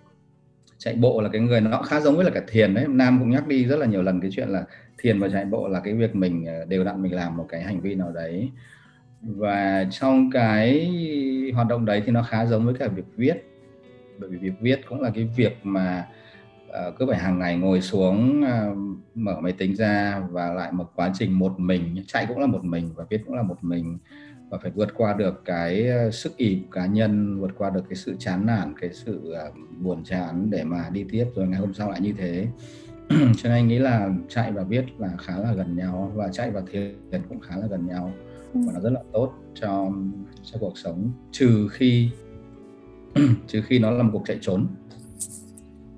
chạy bộ là cái người nó khá giống với là cả thiền đấy. Nam cũng nhắc đi rất là nhiều lần cái chuyện là thiền và chạy bộ là cái việc mình ờ, đều đặn mình làm một cái hành vi nào đấy. Và trong cái hoạt động đấy thì nó khá giống với cả việc viết. Bởi vì việc viết cũng là cái việc mà uh, cứ phải hàng ngày ngồi xuống uh, mở máy tính ra và lại một quá trình một mình chạy cũng là một mình và viết cũng là một mình. Và phải vượt qua được cái sức ỉ cá nhân vượt qua được cái sự chán nản cái sự uh, buồn chán để mà đi tiếp. Rồi ngày hôm sau lại như thế. cho nên anh nghĩ là chạy và viết là khá là gần nhau và chạy và thiền cũng khá là gần nhau ừ. và nó rất là tốt cho cho cuộc sống trừ khi trừ khi nó là một cuộc chạy trốn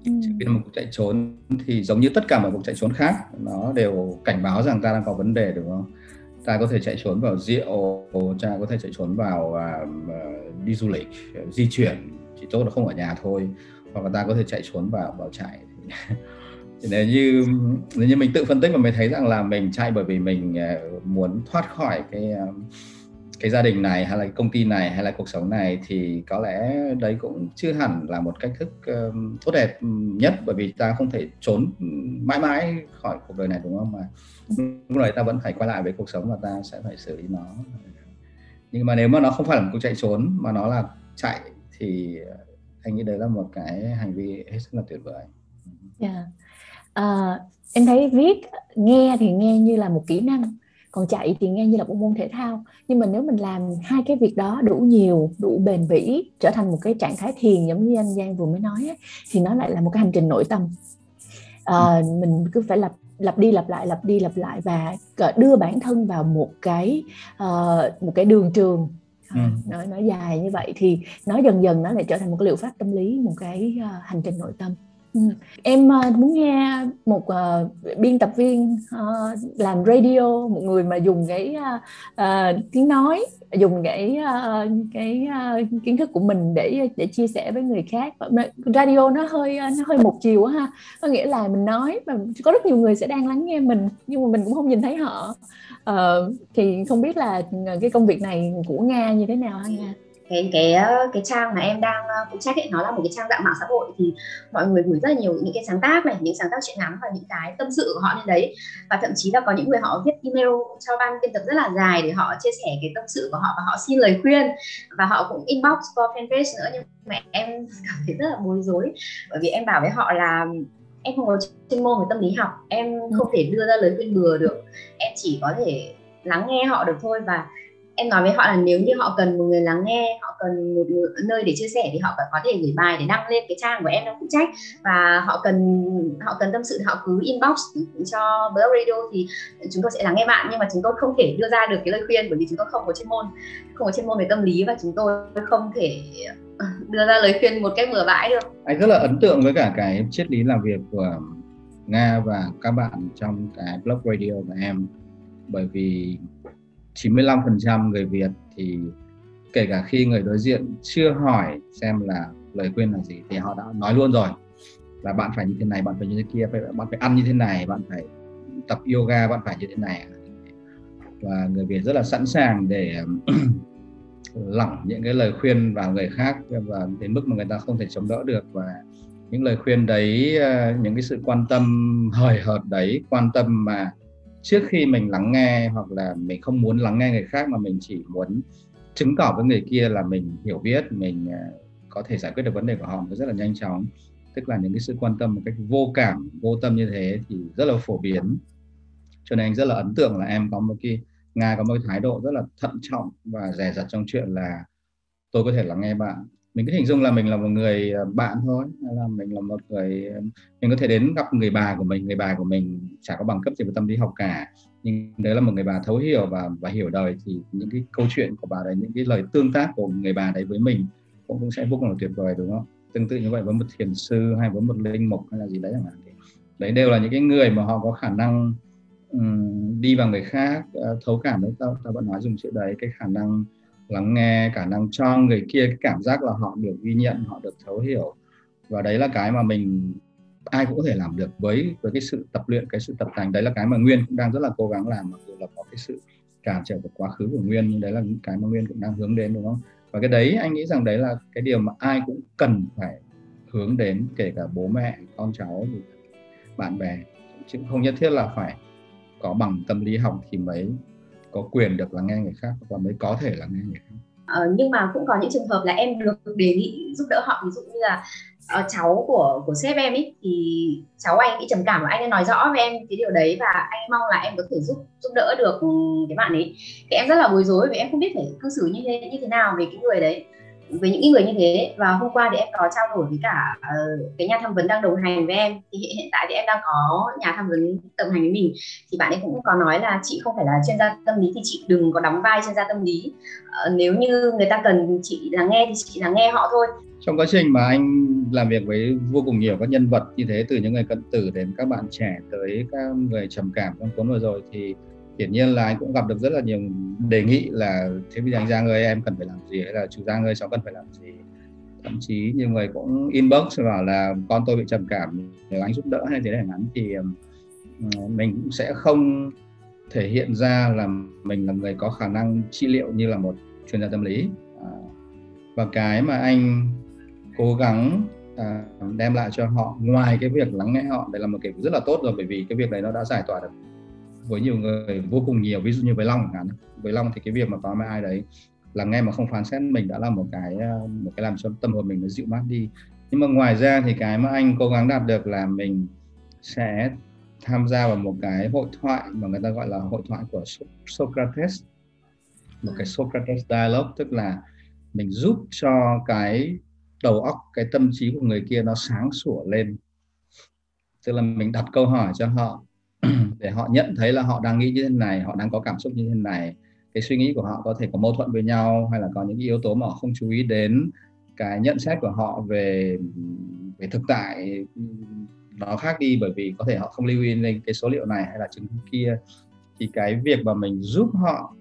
ừ. trừ khi là một cuộc chạy trốn thì giống như tất cả mọi cuộc chạy trốn khác nó đều cảnh báo rằng ta đang có vấn đề đúng không ta có thể chạy trốn vào rượu ta có thể chạy trốn vào uh, đi du lịch di chuyển chỉ tốt là không ở nhà thôi hoặc là ta có thể chạy trốn vào vào chạy nếu như nếu như mình tự phân tích mà mình thấy rằng là mình chạy bởi vì mình ờ, muốn thoát khỏi cái ờ, cái gia đình này hay là công ty này hay là cuộc sống này, thì có lẽ đấy cũng chưa hẳn là một cách thức ờ, tốt đẹp nhất bởi vì ta không thể trốn mãi mãi khỏi cuộc đời này, đúng không mà lúc này ta vẫn phải quay lại với cuộc sống và ta sẽ phải xử lý nó nhưng mà nếu mà nó không phải là một cuộc chạy trốn, mà nó là chạy thì anh nghĩ đấy là một cái hành vi hết sức là tuyệt vời. Yeah. À, em thấy viết nghe thì nghe như là một kỹ năng còn chạy thì nghe như là một môn thể thao. Nhưng mà nếu mình làm hai cái việc đó đủ nhiều đủ bền bỉ trở thành một cái trạng thái thiền giống như anh Giang vừa mới nói ấy, thì nó lại là một cái hành trình nội tâm. À, mình cứ phải lặp lặp đi lặp lại lặp đi lặp lại và đưa bản thân vào một cái uh, một cái đường trường. Ừ. nó nó dài như vậy thì nó dần dần nó lại trở thành một cái liệu pháp tâm lý một cái uh, hành trình nội tâm Ừ. Em ờ, muốn nghe một uh, biên tập viên uh, làm radio, một người mà dùng cái uh, uh, tiếng nói, dùng cái uh, cái uh, kiến thức của mình để để chia sẻ với người khác. Radio nó hơi nó hơi một chiều ha, có nghĩa là mình nói mà có rất nhiều người sẽ đang lắng nghe mình nhưng mà mình cũng không nhìn thấy họ. Uh, thì không biết là cái công việc này của Nga như thế nào ha Nga? Cái cái ờ, cái trang mà em đang ờ, phụ trách ấy nó là một cái trang dạng mạng xã hội thì mọi người gửi rất là nhiều những cái sáng tác này những sáng tác chuyện ngắn và những cái tâm sự của họ lên đấy. Và thậm chí là có những người họ viết email cho ban biên tập rất là dài để họ chia sẻ cái tâm sự của họ và họ xin lời khuyên. Và họ cũng inbox qua fanpage nữa nhưng mà em cảm thấy rất là bối rối. Bởi vì em bảo với họ là em không có chuyên môn về tâm lý học em không thể đưa ra lời khuyên bừa được. Em chỉ có thể lắng nghe họ được thôi và em nói với họ là nếu như họ cần một người lắng nghe, họ cần một nơi để chia sẻ thì họ có thể gửi bài để đăng lên cái trang của em đang phụ trách. Và họ cần họ cần tâm sự họ cứ inbox cho blog radio thì chúng tôi sẽ lắng nghe bạn. Nhưng mà chúng tôi không thể đưa ra được cái lời khuyên bởi vì chúng tôi không có chuyên môn, không có chuyên môn về tâm lý và chúng tôi không thể, đưa ra lời khuyên một cách bừa bãi được. Anh rất là ấn tượng với cả cái triết lý làm việc của nga và các bạn trong cái blog radio của em. Bởi vì 95% người Việt thì kể cả khi người đối diện chưa hỏi xem là lời khuyên là gì thì họ đã nói luôn rồi là bạn phải như thế này, bạn phải như thế kia bạn phải ăn như thế này, bạn phải tập yoga, bạn phải như thế này. Và người Việt rất là sẵn sàng để lỏng những cái lời khuyên vào người khác và đến mức mà người ta không thể chống đỡ được. Và những lời khuyên đấy ờ, những cái sự quan tâm hời hợt đấy, quan tâm mà trước khi mình lắng nghe hoặc là mình không muốn lắng nghe người khác mà mình chỉ muốn chứng tỏ với người kia là mình hiểu biết, mình à, có thể giải quyết được vấn đề của họ rất là nhanh chóng. Tức là những cái sự quan tâm một cách vô cảm, vô tâm như thế thì rất là phổ biến. Cho nên anh rất là ấn tượng là em có một cái, nga có một cái thái độ rất là thận trọng và dè dặt trong chuyện là, tôi có thể lắng nghe bạn mình cứ hình dung là mình là một người ờ, bạn thôi hay là mình là một người ờ, mình có thể đến gặp người bà của mình người bà của mình chả có bằng cấp gì về tâm lý học cả. Nhưng đấy là một người bà thấu hiểu và và hiểu đời thì những cái câu chuyện của bà đấy những cái lời tương tác của người bà đấy với mình cũng cũng sẽ vô cùng là tuyệt vời đúng không? Tương tự như vậy với một thiền sư hay với một linh mục hay là gì đấy chẳng hạn. Đấy đều là những cái người mà họ có khả năng um, đi vào người khác uh, thấu cảm đấy tao tao vẫn nói dùng chữ đấy cái khả năng lắng nghe khả năng cho người kia, cái cảm giác là họ được ghi nhận, họ được thấu hiểu. Và đấy là cái mà mình ai cũng có thể làm được với với cái sự tập luyện, cái sự tập thành đấy là cái mà nguyên cũng đang rất là cố gắng làm, mặc dù là có cái sự cản trở của quá khứ của nguyên, nhưng đấy là những cái mà nguyên cũng đang hướng đến, đúng không? Và cái đấy, anh nghĩ rằng đấy là cái điều mà ai cũng cần phải hướng đến, kể cả bố mẹ, con cháu bạn bè. Chứ không nhất thiết là phải có bằng tâm lý học thì mới có quyền được lắng nghe người khác và mới có thể lắng nghe người khác? Ờ, nhưng mà cũng có những trường hợp là em được đề nghị giúp đỡ họ ví dụ như là uh, cháu của của sếp em ấy thì cháu anh bị trầm cảm và anh ấy nói rõ với em cái điều đấy và anh mong là em có thể giúp giúp đỡ được ừ, cái bạn ấy. Thì em rất là bối rối vì em không biết phải cư xử như thế như thế nào về cái người đấy với những người như thế. Và hôm qua thì em có trao đổi với cả uh, cái nhà tham vấn đang đồng hành với em. Thì hiện, hiện tại thì em đang có nhà tham vấn đồng hành với mình. Thì bạn ấy cũng có nói là chị không phải là chuyên gia tâm lý thì chị đừng có đóng vai chuyên gia tâm lý. Uh, nếu như người ta cần chị là nghe thì chị là nghe họ thôi. Trong quá trình mà anh làm việc với vô cùng nhiều các nhân vật như thế từ những người cận tử đến các bạn trẻ tới các người trầm cảm trong cuốn vừa rồi thì hiển nhiên là anh cũng gặp được rất là nhiều đề nghị là, thế bây giờ anh Giang ơi, em cần phải làm gì? Hay là, chú Giang ơi, cháu cần phải làm gì? Thậm chí nhiều người cũng inbox bảo là, con tôi bị trầm cảm, nếu anh giúp đỡ hay thế này ngắn thì mình cũng sẽ không thể hiện ra là mình là người có khả năng trị liệu như là một chuyên gia tâm lý. À, và cái mà anh cố gắng à, đem lại cho họ, ngoài cái việc lắng nghe họ đây là một cái rất là tốt rồi, bởi vì cái việc này nó đã giải tỏa được với nhiều người vô cùng nhiều ví dụ như với long chẳng hạn với long thì cái việc mà có mấy ai đấy là nghe mà không phán xét mình đã là một cái ờ, một cái làm cho tâm hồn mình nó dịu mát đi. Nhưng mà ngoài ra thì cái mà anh cố gắng đạt được là mình sẽ tham gia vào một cái hội thoại mà người ta gọi là hội thoại của Socrates. Một cái Socrates dialogue tức là mình giúp cho cái đầu óc cái tâm trí của người kia nó sáng sủa lên. Tức là mình đặt câu hỏi cho họ để họ nhận thấy là họ đang nghĩ như thế này họ đang có cảm xúc như thế này. Cái suy nghĩ của họ có thể có mâu thuẫn với nhau hay là có những yếu tố mà họ không chú ý đến. Cái nhận xét của họ về về thực tại nó khác đi bởi vì có thể họ không lưu ý lên cái số liệu này hay là chứng kia. Thì cái việc mà mình giúp họ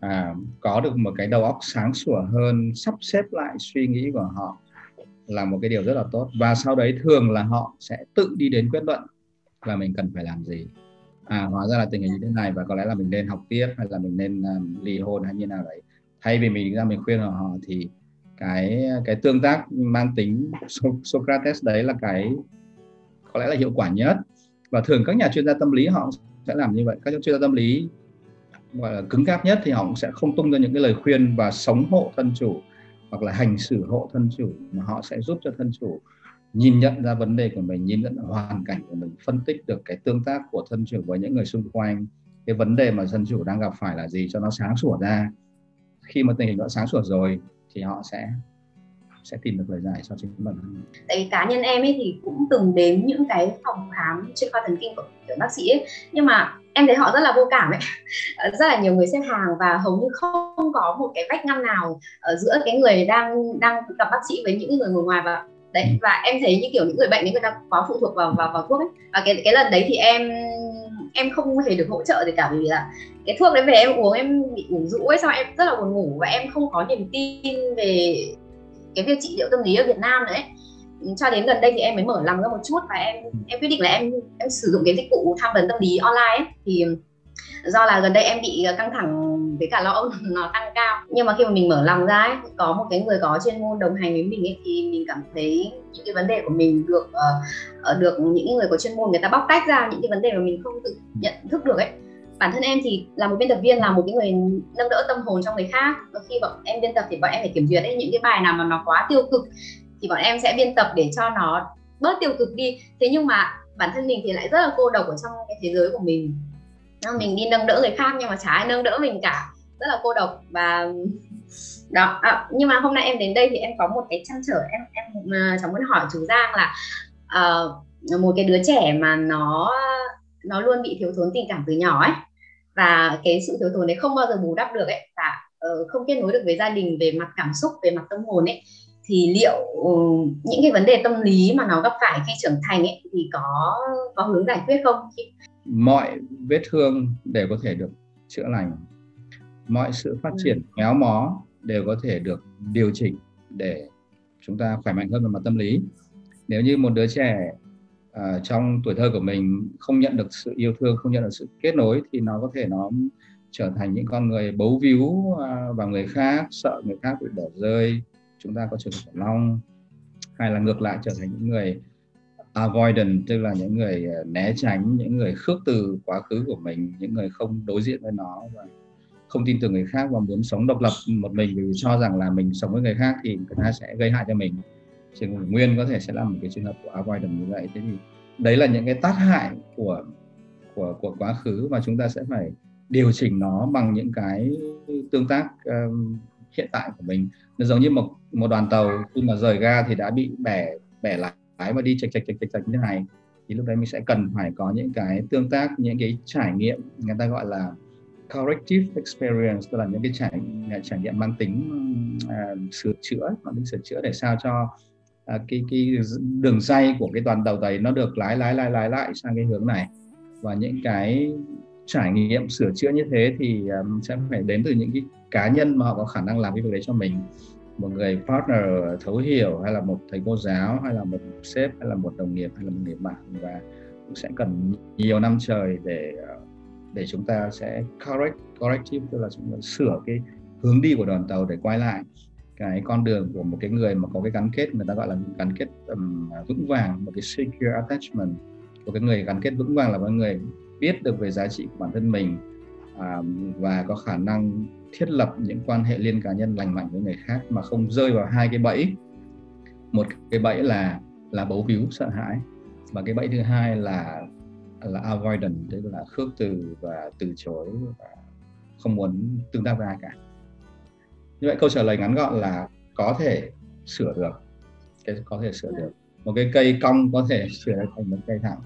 à, có được một cái đầu óc sáng sủa hơn sắp xếp lại suy nghĩ của họ là một cái điều rất là tốt. Và sau đấy thường là họ sẽ tự đi đến quyết luận là mình cần phải làm gì? À hóa ra là tình hình như thế này và có lẽ là mình nên học tiếp hay là mình nên um, ly hôn hay như nào đấy. Thay vì mình ra mình khuyên họ, họ thì cái cái tương tác mang tính Socrates đấy là cái có lẽ là hiệu quả nhất. Và thường các nhà chuyên gia tâm lý họ sẽ làm như vậy. Các chuyên gia tâm lý gọi là cứng cáp nhất thì họ cũng sẽ không tung ra những cái lời khuyên và sống hộ thân chủ hoặc là hành xử hộ thân chủ mà họ sẽ giúp cho thân chủ nhìn nhận ra vấn đề của mình, nhìn nhận hoàn cảnh của mình, phân tích được cái tương tác của thân chủ với những người xung quanh. Cái vấn đề mà thân chủ đang gặp phải là gì cho nó sáng sủa ra. Khi mà tình hình đã sáng sủa rồi thì họ sẽ sẽ tìm được lời giải cho chính mình tại vì cá nhân em ấy thì cũng từng đến những cái phòng khám chuyên khoa thần kinh của kiểu bác sĩ ấy. nhưng mà em thấy họ rất là vô cảm ấy. Ờ, rất là nhiều người xếp hàng và hầu như không có một cái vách ngăn nào ở giữa cái người đang đang gặp bác sĩ với những người ngồi ngoài và đấy ừ. và em thấy như kiểu những người bệnh ấy người ta có phụ thuộc vào vào vào thuốc ấy. Và cái cái lần đấy thì em em không hề được hỗ trợ gì cả vì là cái thuốc đấy về em uống em bị ngủ rũ ấy sao em rất là buồn ngủ và em không có niềm tin về cái việc trị liệu tâm lý ở Việt Nam đấy cho đến gần đây thì em mới mở lòng ra một chút và em em quyết định là em em sử dụng cái dịch vụ tham vấn tâm lý online ấy. Thì do là gần đây em bị ờ, căng thẳng với cả lo âu nó tăng cao. Nhưng mà khi mà mình mở lòng ra ấy, có một cái người có chuyên môn đồng hành với mình ấy, thì mình cảm thấy những cái vấn đề của mình được uh, được những người có chuyên môn người ta bóc tách ra những cái vấn đề mà mình không tự nhận thức được ấy. Bản thân em thì là một biên tập viên là một cái người nâng đỡ tâm hồn cho người khác. Và khi bọn em biên tập thì bọn em phải kiểm duyệt ấy những cái bài nào mà nó quá tiêu cực thì bọn em sẽ biên tập để cho nó bớt tiêu cực đi. Thế nhưng mà bản thân mình thì lại rất là cô độc ở trong cái thế giới của mình mình đi nâng đỡ người khác nhưng mà chả ai nâng đỡ mình cả. Rất là cô độc và đó à, nhưng mà hôm nay em đến đây thì em có một cái trăn trở em em à, uh, cháu muốn hỏi chú Giang là uh, một cái đứa trẻ mà nó nó luôn bị thiếu thốn tình cảm từ nhỏ ấy. Và cái sự thiếu thốn đấy không bao giờ bù đắp được ấy. Và uh, không kết nối được với gia đình về mặt cảm xúc về mặt tâm hồn ấy. Thì liệu uh, những cái vấn đề tâm lý mà nó gặp phải khi trưởng thành ấy thì có có hướng giải quyết không? Mọi vết thương đều có thể được chữa lành, mọi sự phát triển ừ. méo mó đều có thể được điều chỉnh để chúng ta khỏe mạnh hơn về mặt tâm lý. Nếu như một đứa trẻ uh, trong tuổi thơ của mình không nhận được sự yêu thương, không nhận được sự kết nối thì nó có thể nó trở thành những con người bấu víu uh, vào người khác, sợ người khác bị bỏ rơi, chúng ta có trường hợp long hay là ngược lại trở thành những người avoidant tức là những người ờ, né tránh những người khước từ quá khứ của mình những người không đối diện với nó và không tin tưởng người khác và muốn sống độc lập một mình vì cho rằng là mình sống với người khác thì người ta sẽ gây hại cho mình. Trường hợp nguyên có thể sẽ là một cái trường hợp của avoidant như vậy. Thế thì đấy là những cái tác hại của của của quá khứ và chúng ta sẽ phải điều chỉnh nó bằng những cái tương tác um, hiện tại của mình. Nó giống như một một đoàn tàu khi mà rời ga thì đã bị bẻ bẻ lái và đi chạch chạch chạch chạch chạch như thế này thì lúc đấy mình sẽ cần phải có những cái tương tác những cái trải nghiệm người ta gọi là corrective experience tức là những cái trải à, trải nghiệm mang tính uh, sửa chữa mang tính sửa chữa để sao cho uh, cái cái đường dây của cái toàn tàu đấy nó được lái lái lái lái lại sang cái hướng này. Và những cái trải nghiệm sửa chữa như thế thì um, sẽ phải đến từ những cái cá nhân mà họ có khả năng làm cái việc đấy cho mình một người partner thấu hiểu hay là một thầy cô giáo hay là một sếp hay là một đồng nghiệp hay là một người bạn và cũng sẽ cần nhiều năm trời để ờ, để chúng ta sẽ correct corrective tức là chúng ta sửa cái hướng đi của đoàn tàu để quay lại. Cái con đường của một cái người mà có cái gắn kết người ta gọi là gắn kết um, vững vàng một cái secure attachment. Của cái người gắn kết vững vàng là một người biết được về giá trị của bản thân mình à, và có khả năng thiết lập những quan hệ liên cá nhân lành mạnh với người khác mà không rơi vào hai cái bẫy. Một cái bẫy là là bấu víu, sợ hãi. Và cái bẫy thứ hai là là avoidance, tức là khước từ và từ chối và không muốn tương tác với ai cả. Như vậy câu trả lời ngắn gọn là có thể sửa được. Cái có thể sửa được. Một cái cây cong có thể sửa thành một cây thẳng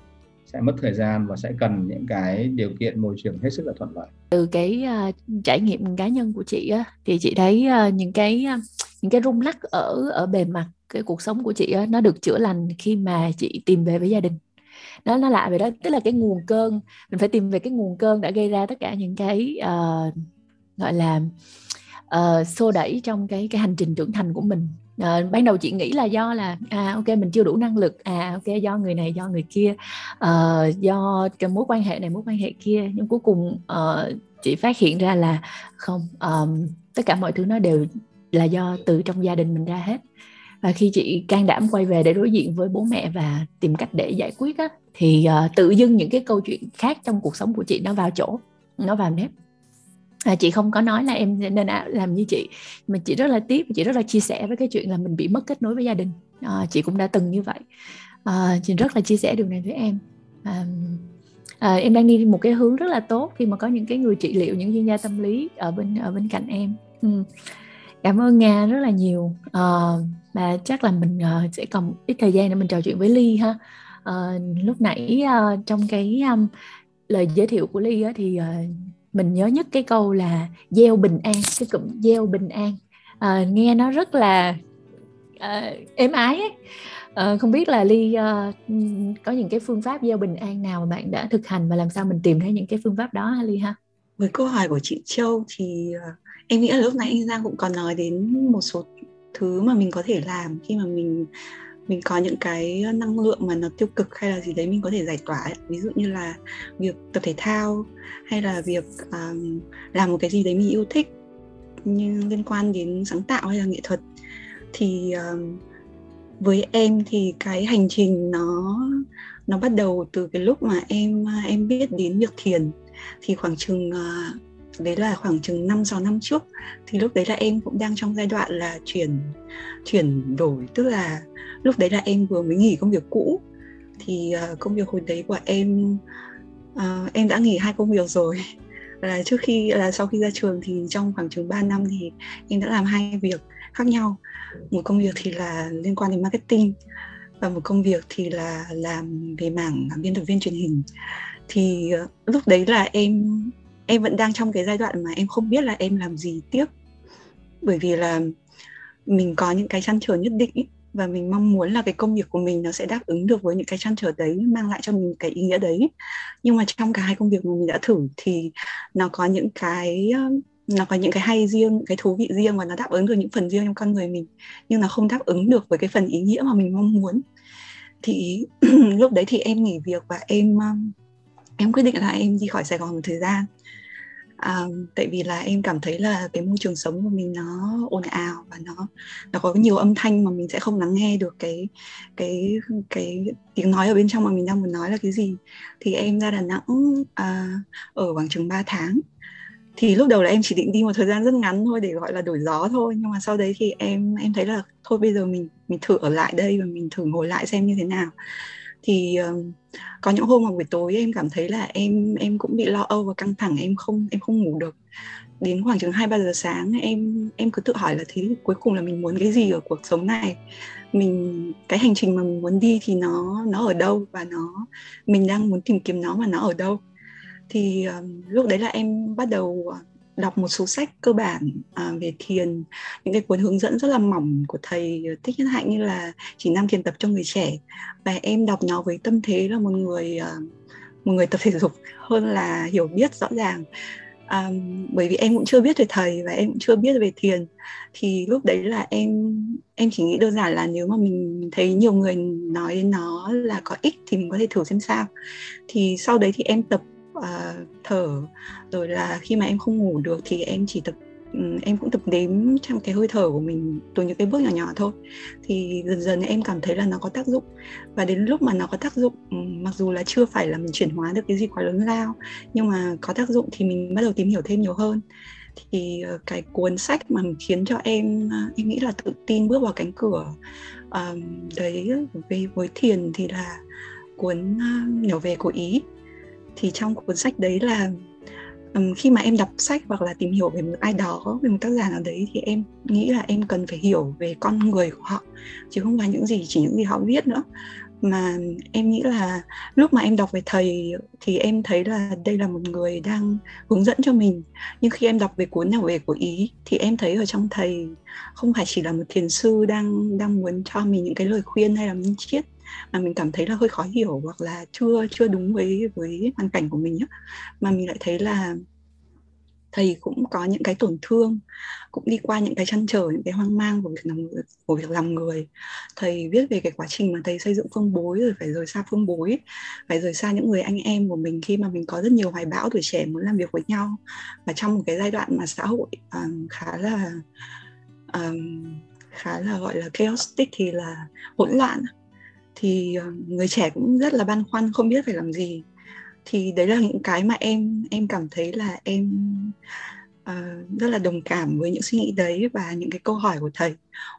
sẽ mất thời gian và sẽ cần những cái điều kiện môi trường hết sức là thuận lợi. Từ cái uh, trải nghiệm cá nhân của chị á thì chị thấy uh, những cái uh, những cái rung lắc ở ở bề mặt cái cuộc sống của chị á nó được chữa lành khi mà chị tìm về với gia đình. Nó nó lạ về đó tức là cái nguồn cơn mình phải tìm về cái nguồn cơn đã gây ra tất cả những cái uh, gọi là uh, xô đẩy trong cái cái hành trình trưởng thành của mình à, ban đầu chị nghĩ là do là à ok mình chưa đủ năng lực à ok do người này do người kia à, do cái mối quan hệ này mối quan hệ kia nhưng cuối cùng à, chị phát hiện ra là không um, tất cả mọi thứ nó đều là do từ trong gia đình mình ra hết. Và khi chị can đảm quay về để đối diện với bố mẹ và tìm cách để giải quyết á, thì uh, tự dưng những cái câu chuyện khác trong cuộc sống của chị nó vào chỗ nó vào nếp à, chị không có nói là em nên à, làm như chị mà chị rất là tiếc chị rất là chia sẻ với cái chuyện là mình bị mất kết nối với gia đình. À, chị cũng đã từng như vậy. À, chị rất là chia sẻ điều này với em. À, à, em đang đi một cái hướng rất là tốt khi mà có những cái người trị liệu những chuyên gia tâm lý ở bên ở bên cạnh em. Ừ. cảm ơn nga rất là nhiều. À, và chắc là mình uh, sẽ còn ít thời gian để mình trò chuyện với ly ha. À, lúc nãy uh, trong cái um, lời giới thiệu của ly á, thì uh, mình nhớ nhất cái câu là gieo bình an cái cụm gieo bình an à, nghe nó rất là à, êm ái ấy. À, không biết là ly uh, có những cái phương pháp gieo bình an nào mà bạn đã thực hành và làm sao mình tìm thấy những cái phương pháp đó ha ly ha với câu hỏi của chị châu thì uh, em nghĩ là lúc nãy anh giang cũng còn nói đến một số thứ mà mình có thể làm khi mà mình mình có những cái năng lượng mà nó tiêu cực hay là gì đấy mình có thể giải tỏa ấy. ví dụ như là việc tập thể thao hay là việc um, làm một cái gì đấy mình yêu thích như liên quan đến sáng tạo hay là nghệ thuật. Thì um, với em thì cái hành trình nó nó bắt đầu từ cái lúc mà em em biết đến việc thiền. Thì khoảng chừng uh, đấy là khoảng chừng 5 6 năm trước. Thì lúc đấy là em cũng đang trong giai đoạn là chuyển chuyển đổi tức là lúc đấy là em vừa mới nghỉ công việc cũ. Thì uh, công việc hồi đấy của em uh, em đã nghỉ hai công việc rồi. Là trước khi là sau khi ra trường thì trong khoảng chừng 3 năm thì em đã làm hai việc khác nhau. Một công việc thì là liên quan đến marketing và một công việc thì là làm về mảng biên tập viên truyền hình. Thì uh, lúc đấy là em em vẫn đang trong cái giai đoạn mà em không biết là em làm gì tiếp. Bởi vì là mình có những cái chăn trở nhất định và mình mong muốn là cái công việc của mình nó sẽ đáp ứng được với những cái chăn trở đấy, mang lại cho mình cái ý nghĩa đấy. Nhưng mà trong cả hai công việc mà mình đã thử thì nó có những cái nó có những cái hay riêng cái thú vị riêng và nó đáp ứng được những phần riêng trong con người mình, nhưng nó không đáp ứng được với cái phần ý nghĩa mà mình mong muốn. Thì lúc đấy thì em nghỉ việc và em em quyết định là em đi khỏi Sài Gòn một thời gian à, tại vì là em cảm thấy là cái môi trường sống của mình nó ồn ào và nó nó có nhiều âm thanh mà mình sẽ không lắng nghe được cái cái cái tiếng nói ở bên trong mà mình đang muốn nói là cái gì. Thì em ra Đà Nẵng à, ở khoảng chừng 3 tháng. Thì lúc đầu là em chỉ định đi một thời gian rất ngắn thôi để gọi là đổi gió thôi nhưng mà sau đấy thì em em thấy là thôi bây giờ mình mình thử ở lại đây và mình thử ngồi lại xem như thế nào thì uh, có những hôm mà buổi tối em cảm thấy là em em cũng bị lo âu và căng thẳng em không em không ngủ được. Đến khoảng chừng hai ba giờ sáng em em cứ tự hỏi là thế cuối cùng là mình muốn cái gì ở cuộc sống này? Mình cái hành trình mà mình muốn đi thì nó nó ở đâu và nó mình đang muốn tìm kiếm nó mà nó ở đâu? Thì uh, lúc đấy là em bắt đầu ờ, đọc một số sách cơ bản à, về thiền những cái cuốn hướng dẫn rất là mỏng của thầy thích nhất hạnh như là chỉ năm thiền tập cho người trẻ. Và em đọc nó với tâm thế là một người à, một người tập thể dục hơn là hiểu biết rõ ràng. À, bởi vì em cũng chưa biết về thầy và em cũng chưa biết về thiền. Thì lúc đấy là em em chỉ nghĩ đơn giản là nếu mà mình thấy nhiều người nói đến nó là có ích thì mình có thể thử xem sao. Thì sau đấy thì em tập uh, thở. Rồi là khi mà em không ngủ được thì em chỉ tập ừ, em cũng tập đếm trong cái hơi thở của mình từ những cái bước nhỏ nhỏ thôi. Thì dần dần em cảm thấy là nó có tác dụng. Và đến lúc mà nó có tác dụng ừ, mặc dù là chưa phải là mình chuyển hóa được cái gì quá lớn lao nhưng mà có tác dụng thì mình bắt đầu tìm hiểu thêm nhiều hơn. Thì ờ, cái cuốn sách mà khiến cho em ờ, em nghĩ là tự tin bước vào cánh cửa um, đấy về với thiền thì là cuốn uh, nhỏ về của ý thì trong cuốn sách đấy là um, khi mà em đọc sách hoặc là tìm hiểu về một ai đó về một tác giả nào đấy thì em nghĩ là em cần phải hiểu về con người của họ chứ không phải những gì chỉ những gì họ viết nữa. Mà em nghĩ là lúc mà em đọc về thầy thì em thấy là đây là một người đang hướng dẫn cho mình. Nhưng khi em đọc về cuốn nào về của ý thì em thấy ở trong thầy không phải chỉ là một thiền sư đang đang muốn cho mình những cái lời khuyên hay là minh triết mà mình cảm thấy là hơi khó hiểu hoặc là chưa chưa đúng với với hoàn cảnh của mình á. Mà mình lại thấy là thầy cũng có những cái tổn thương cũng đi qua những cái chăn trở những cái hoang mang của việc làm người, của việc làm người. Thầy viết về cái quá trình mà thầy xây dựng phương bối rồi phải rời xa phương bối phải rời xa những người anh em của mình khi mà mình có rất nhiều hoài bão tuổi trẻ muốn làm việc với nhau. Và trong một cái giai đoạn mà xã hội um, khá là um, khá là gọi là chaotic thì là hỗn loạn thì ờ, người trẻ cũng rất là băn khoăn không biết phải làm gì. Thì đấy là những cái mà em em cảm thấy là em uh, rất là đồng cảm với những suy nghĩ đấy và những cái câu hỏi của thầy.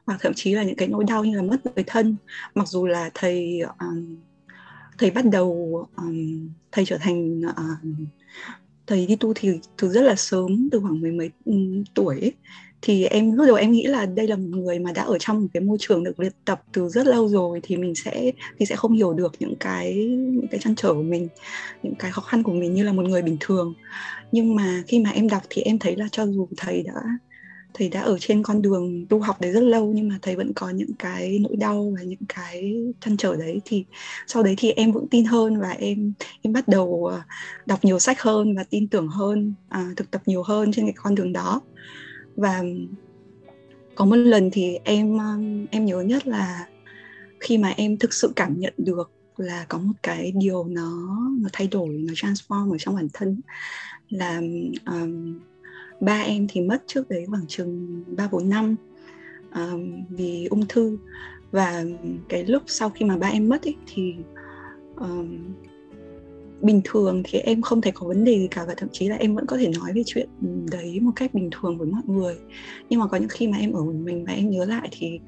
Hoặc thậm chí là những cái nỗi đau như là mất người thân. Mặc dù là thầy um, thầy bắt đầu um, thầy trở thành uh, thầy đi tu thì từ rất là sớm từ khoảng mười mấy ừ, tuổi ấy, thì em lúc đầu em nghĩ là đây là một người mà đã ở trong một cái môi trường được luyện tập từ rất lâu rồi thì mình sẽ thì sẽ không hiểu được những cái những cái trăn trở của mình những cái khó khăn của mình như là một người bình thường. Nhưng mà khi mà em đọc thì em thấy là cho dù thầy đã thầy đã ở trên con đường tu học đấy rất lâu nhưng mà thầy vẫn có những cái nỗi đau và những cái trăn trở đấy thì sau đấy thì em vững tin hơn và em em bắt đầu ờ, đọc nhiều sách hơn và tin tưởng hơn à, thực tập nhiều hơn trên cái con đường đó và có một lần thì em ờ, em nhớ nhất là khi mà em thực sự cảm nhận được là có một cái điều nó nó thay đổi nó transform ở trong bản thân. Là um, ba em thì mất trước đấy khoảng chừng ba bốn năm um, vì ung thư. Và cái lúc sau khi mà ba em mất ấy, thì um, bình thường thì em không thấy có vấn đề gì cả và thậm chí là em vẫn có thể nói về chuyện ừ, đấy một cách bình thường với mọi người. Nhưng mà có những khi mà em ở một mình và em nhớ lại thì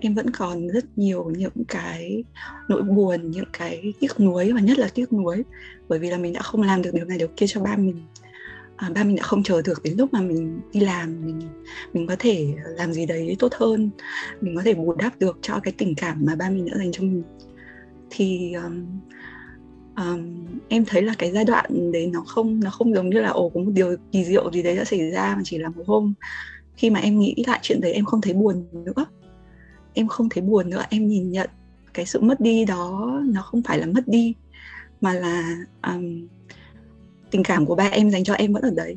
em vẫn còn rất nhiều những cái nỗi buồn những cái tiếc nuối và nhất là tiếc nuối. Bởi vì là mình đã không làm được điều này điều kia cho ba mình. À, ba mình đã không chờ được đến lúc mà mình đi làm mình mình có thể làm gì đấy tốt hơn. Mình có thể bù đắp được cho cái tình cảm mà ba mình đã dành cho mình. Thì um, um, em thấy là cái giai đoạn đấy nó không nó không giống như là ồ có một điều kỳ diệu gì đấy đã xảy ra mà chỉ là một hôm. Khi mà em nghĩ lại chuyện đấy em không thấy buồn nữa. Em không thấy buồn nữa em nhìn nhận cái sự mất đi đó nó không phải là mất đi mà là um, tình cảm của ba em dành cho em vẫn ở đấy.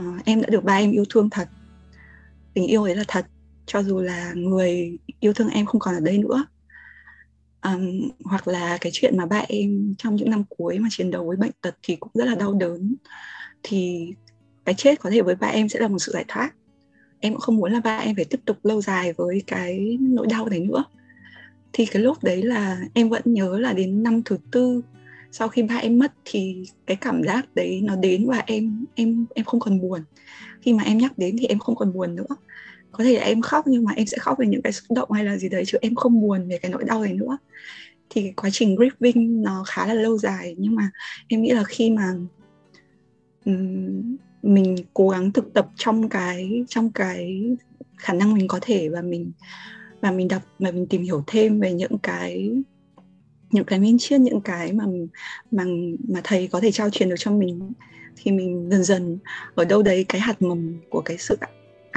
Uh, em đã được ba em yêu thương thật. Tình yêu ấy là thật cho dù là người yêu thương em không còn ở đây nữa um, hoặc là cái chuyện mà ba em trong những năm cuối mà chiến đấu với bệnh tật thì cũng rất là đau đớn. Thì cái chết có thể với ba em sẽ là một sự giải thoát. Em cũng không muốn là ba em phải tiếp tục lâu dài với cái nỗi đau đấy nữa. Thì cái lúc đấy là em vẫn nhớ là đến năm thứ tư sau khi ba em mất thì cái cảm giác đấy nó đến và em em em không còn buồn. Khi mà em nhắc đến thì em không còn buồn nữa có thể là em khóc nhưng mà em sẽ khóc về những cái xúc động hay là gì đấy chứ em không buồn về cái nỗi đau này nữa. Thì cái quá trình grieving nó khá là lâu dài nhưng mà em nghĩ là khi mà um, mình cố gắng thực tập trong cái trong cái khả năng mình có thể và mình và mình đọc và mình tìm hiểu thêm về những cái những cái minh triết những cái mà mà mà thầy có thể trao truyền được cho mình thì mình dần dần ở đâu đấy cái hạt mầm của cái sự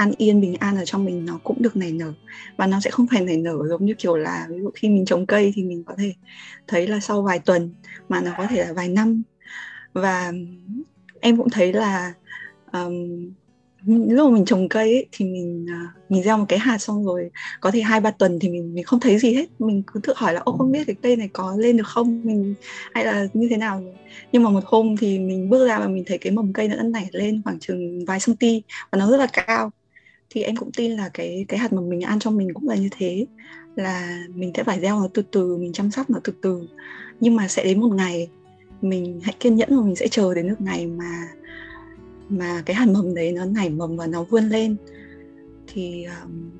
an yên bình an ở trong mình nó cũng được nảy nở. Và nó sẽ không phải nảy nở giống như kiểu là ví dụ khi mình trồng cây thì mình có thể thấy là sau vài tuần mà nó có thể là vài năm. Và em cũng thấy là um, lúc mà mình trồng cây ấy, thì mình ờ, mình gieo một cái hạt xong rồi có thể hai ba tuần thì mình mình không thấy gì hết. Mình cứ tự hỏi là ô không biết cái cây này có lên được không? Mình hay là như thế nào nhưng mà một hôm thì mình bước ra và mình thấy cái mầm cây nó đã nảy lên khoảng chừng vài cm và nó rất là cao thì em cũng tin là cái cái hạt mà mình ăn trong mình cũng là như thế. Là mình sẽ phải gieo nó từ từ mình chăm sóc nó từ từ. Nhưng mà sẽ đến một ngày mình hãy kiên nhẫn và mình sẽ chờ đến được ngày mà mà cái hạt mầm đấy nó nảy mầm và nó vươn lên. Thì um,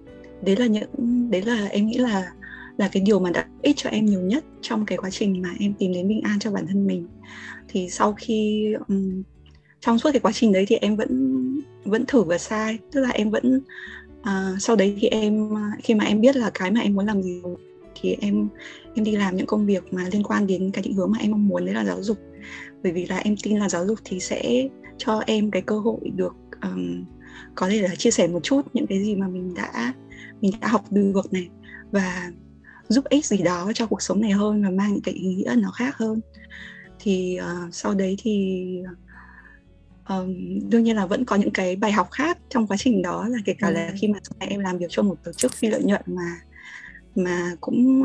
đấy là những đấy là em nghĩ là là cái điều mà đã ích cho em nhiều nhất trong cái quá trình mà em tìm đến bình an cho bản thân mình. Thì sau khi um, trong suốt cái quá trình đấy thì em vẫn vẫn thử và sai. Tức là em vẫn uh, sau đấy thì em à, khi mà em biết là cái mà em muốn làm gì thì em em đi làm những công việc mà liên quan đến cái định hướng mà em mong muốn đấy là giáo dục. Bởi vì là em tin là giáo dục thì sẽ cho em cái cơ hội được um, có thể là chia sẻ một chút những cái gì mà mình đã mình đã học được này và giúp ích gì đó cho cuộc sống này hơn và mang những cái ý nghĩa nó khác hơn. Thì uh, sau đấy thì um, đương nhiên là vẫn có những cái bài học khác trong quá trình đó là kể cả ừ. là khi mà sau này em làm việc cho một tổ chức phi lợi nhuận mà mà cũng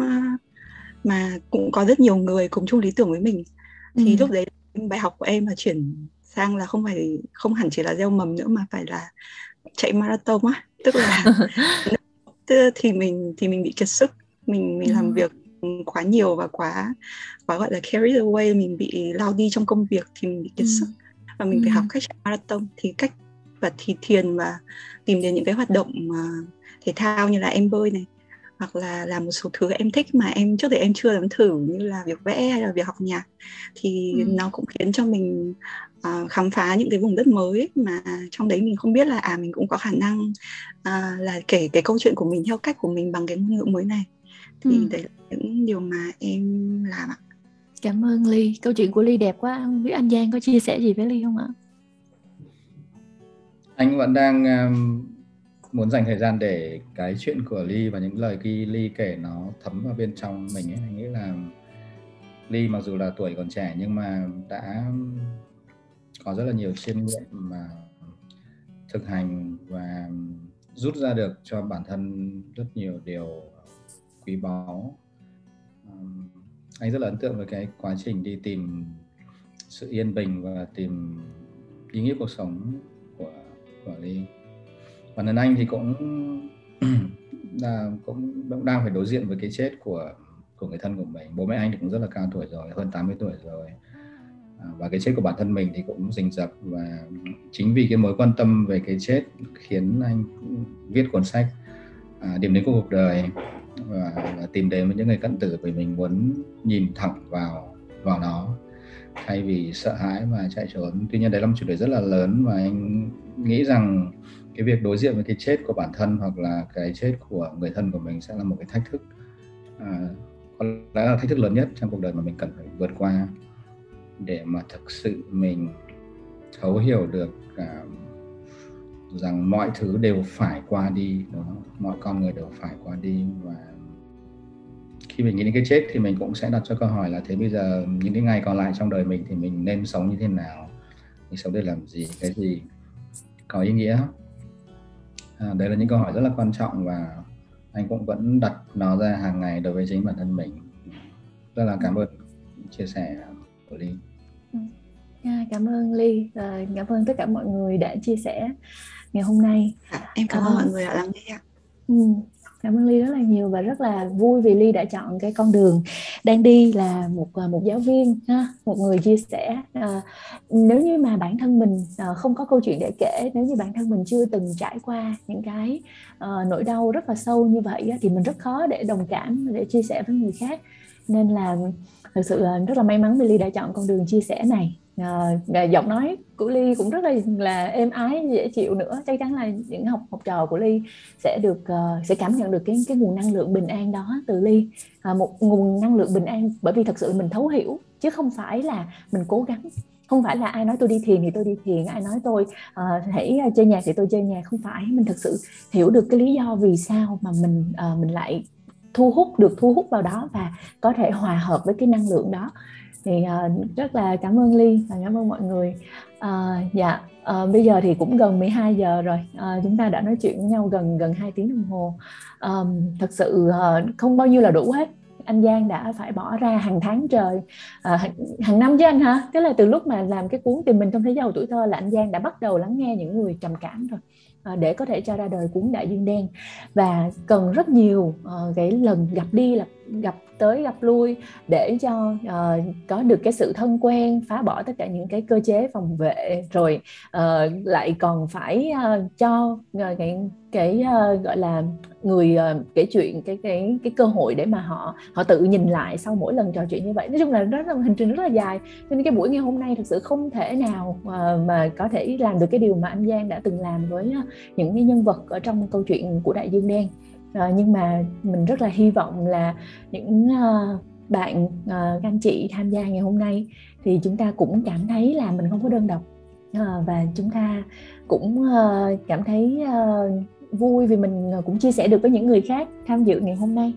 mà cũng có rất nhiều người cùng chung lý tưởng với mình thì ừ. lúc đấy bài học của em là chuyển sang là không phải không hẳn chỉ là gieo mầm nữa mà phải là chạy marathon á tức là thì mình thì mình bị kiệt sức mình mình ừ. làm việc quá nhiều và quá quá gọi là carried away mình bị lao đi trong công việc thì mình bị kiệt ừ. sức và mình ừ. phải học cách chạy marathon thì cách và thì thiền và tìm đến những cái hoạt động uh, thể thao như là em bơi này hoặc là làm một số thứ em thích mà em trước đây em chưa dám thử như là việc vẽ hay là việc học nhạc thì ừ. nó cũng khiến cho mình uh, khám phá những cái vùng đất mới mà trong đấy mình không biết là à mình cũng có khả năng uh, là kể cái câu chuyện của mình theo cách của mình bằng cái ngôn ngữ mới này thì ừ. đấy là những điều mà em làm ạ cảm ơn ly. Câu chuyện của ly đẹp quá. Không biết anh giang có chia sẻ gì với ly không ạ? Anh vẫn đang um, muốn dành thời gian để cái chuyện của ly và những lời khi ly kể nó thấm vào bên trong mình ấy. Anh nghĩ là ly mặc dù là tuổi còn trẻ nhưng mà đã um, có rất là nhiều chiêm nghiệm mà thực hành và um, rút ra được cho bản thân rất nhiều điều quý báu. Um, anh rất là ấn tượng với cái quá trình đi tìm sự yên bình và tìm ý nghĩa cuộc sống của của ly bản thân anh thì cũng là cũng, cũng đang phải đối diện với cái chết của của người thân của mình. Bố mẹ anh thì cũng rất là cao tuổi rồi hơn 80 tuổi rồi. À, và cái chết của bản thân mình thì cũng rình rập và chính vì cái mối quan tâm về cái chết khiến anh viết cuốn sách à, điểm đến của cuộc đời và, và tìm đến với những người cận tử vì mình muốn nhìn thẳng vào vào nó thay vì sợ hãi và chạy trốn tuy nhiên đấy là một chủ đề rất là lớn và anh nghĩ rằng cái việc đối diện với cái chết của bản thân hoặc là cái chết của người thân của mình sẽ là một cái thách thức à, có lẽ là thách thức lớn nhất trong cuộc đời mà mình cần phải vượt qua để mà thực sự mình thấu hiểu được à, rằng mọi thứ đều phải qua đi đúng không? mọi con người đều phải qua đi và khi mình nghĩ đến cái chết thì mình cũng sẽ đặt cho câu hỏi là thế bây giờ những cái ngày còn lại trong đời mình thì mình nên sống như thế nào? Mình sống để làm gì? Cái gì có ý nghĩa? À, đấy là những câu hỏi rất là quan trọng và anh cũng vẫn đặt nó ra hàng ngày đối với chính bản thân mình. Rất là cảm ơn chia sẻ của ly. Ừ. à, cảm ơn ly à, cảm ơn tất cả mọi người đã chia sẻ ngày hôm nay. À, em cảm ơn à, mọi người đã lắng nghe ạ. Ừ cảm ơn ly rất là nhiều và rất là vui vì ly đã chọn cái con đường đang đi là một à, một giáo viên ha, một người chia sẻ. À, nếu như mà bản thân mình à, không có câu chuyện để kể nếu như bản thân mình chưa từng trải qua những cái à, nỗi đau rất là sâu như vậy thì mình rất khó để đồng cảm để chia sẻ với người khác. Nên là thực sự rất là may mắn vì ly đã chọn con đường chia sẻ này. À, giọng nói của ly cũng rất là là êm ái dễ chịu nữa. Chắc chắn là những học học trò của ly sẽ được uh, sẽ cảm nhận được cái cái nguồn năng lượng bình an đó từ ly. À, một nguồn năng lượng bình an bởi vì thật sự mình thấu hiểu chứ không phải là mình cố gắng. Không phải là ai nói tôi đi thiền thì tôi đi thiền ai nói tôi uh, hãy chơi nhạc thì tôi chơi nhạc. Không phải. Mình thực sự hiểu được cái lý do vì sao mà mình uh, mình lại thu hút được thu hút vào đó và có thể hòa hợp với cái năng lượng đó. Thì uh, rất là cảm ơn ly và cảm ơn mọi người. À, dạ. À, bây giờ thì cũng gần 12 giờ rồi. À, chúng ta đã nói chuyện với nhau gần gần 2 tiếng đồng hồ. À, thật sự à, không bao nhiêu là đủ hết. Anh Giang đã phải bỏ ra hàng tháng trời à, hàng, hàng năm chứ anh hả? Tức là từ lúc mà làm cái cuốn tìm mình trong thế giới tuổi thơ là anh Giang đã bắt đầu lắng nghe những người trầm cảm rồi à, để có thể cho ra đời cuốn đại dương đen. Và cần rất nhiều uh, cái lần gặp đi là gặp tới gặp lui để cho uh, có được cái sự thân quen phá bỏ tất cả những cái cơ chế phòng vệ rồi uh, lại còn phải uh, cho uh, cái cái uh, gọi là người uh, kể chuyện cái cái cái cơ hội để mà họ họ tự nhìn lại sau mỗi lần trò chuyện như vậy. Nói chung là đó là một hành trình rất là dài cho nên cái buổi ngày hôm nay thực sự không thể nào uh, mà có thể làm được cái điều mà anh Giang đã từng làm với uh, những cái nhân vật ở trong câu chuyện của đại dương đen à, nhưng mà mình rất là hy vọng là những uh, bạn uh, các anh chị tham gia ngày hôm nay thì chúng ta cũng cảm thấy là mình không có đơn độc. Uh, và chúng ta cũng uh, cảm thấy uh, vui vì mình cũng chia sẻ được với những người khác tham dự ngày hôm nay.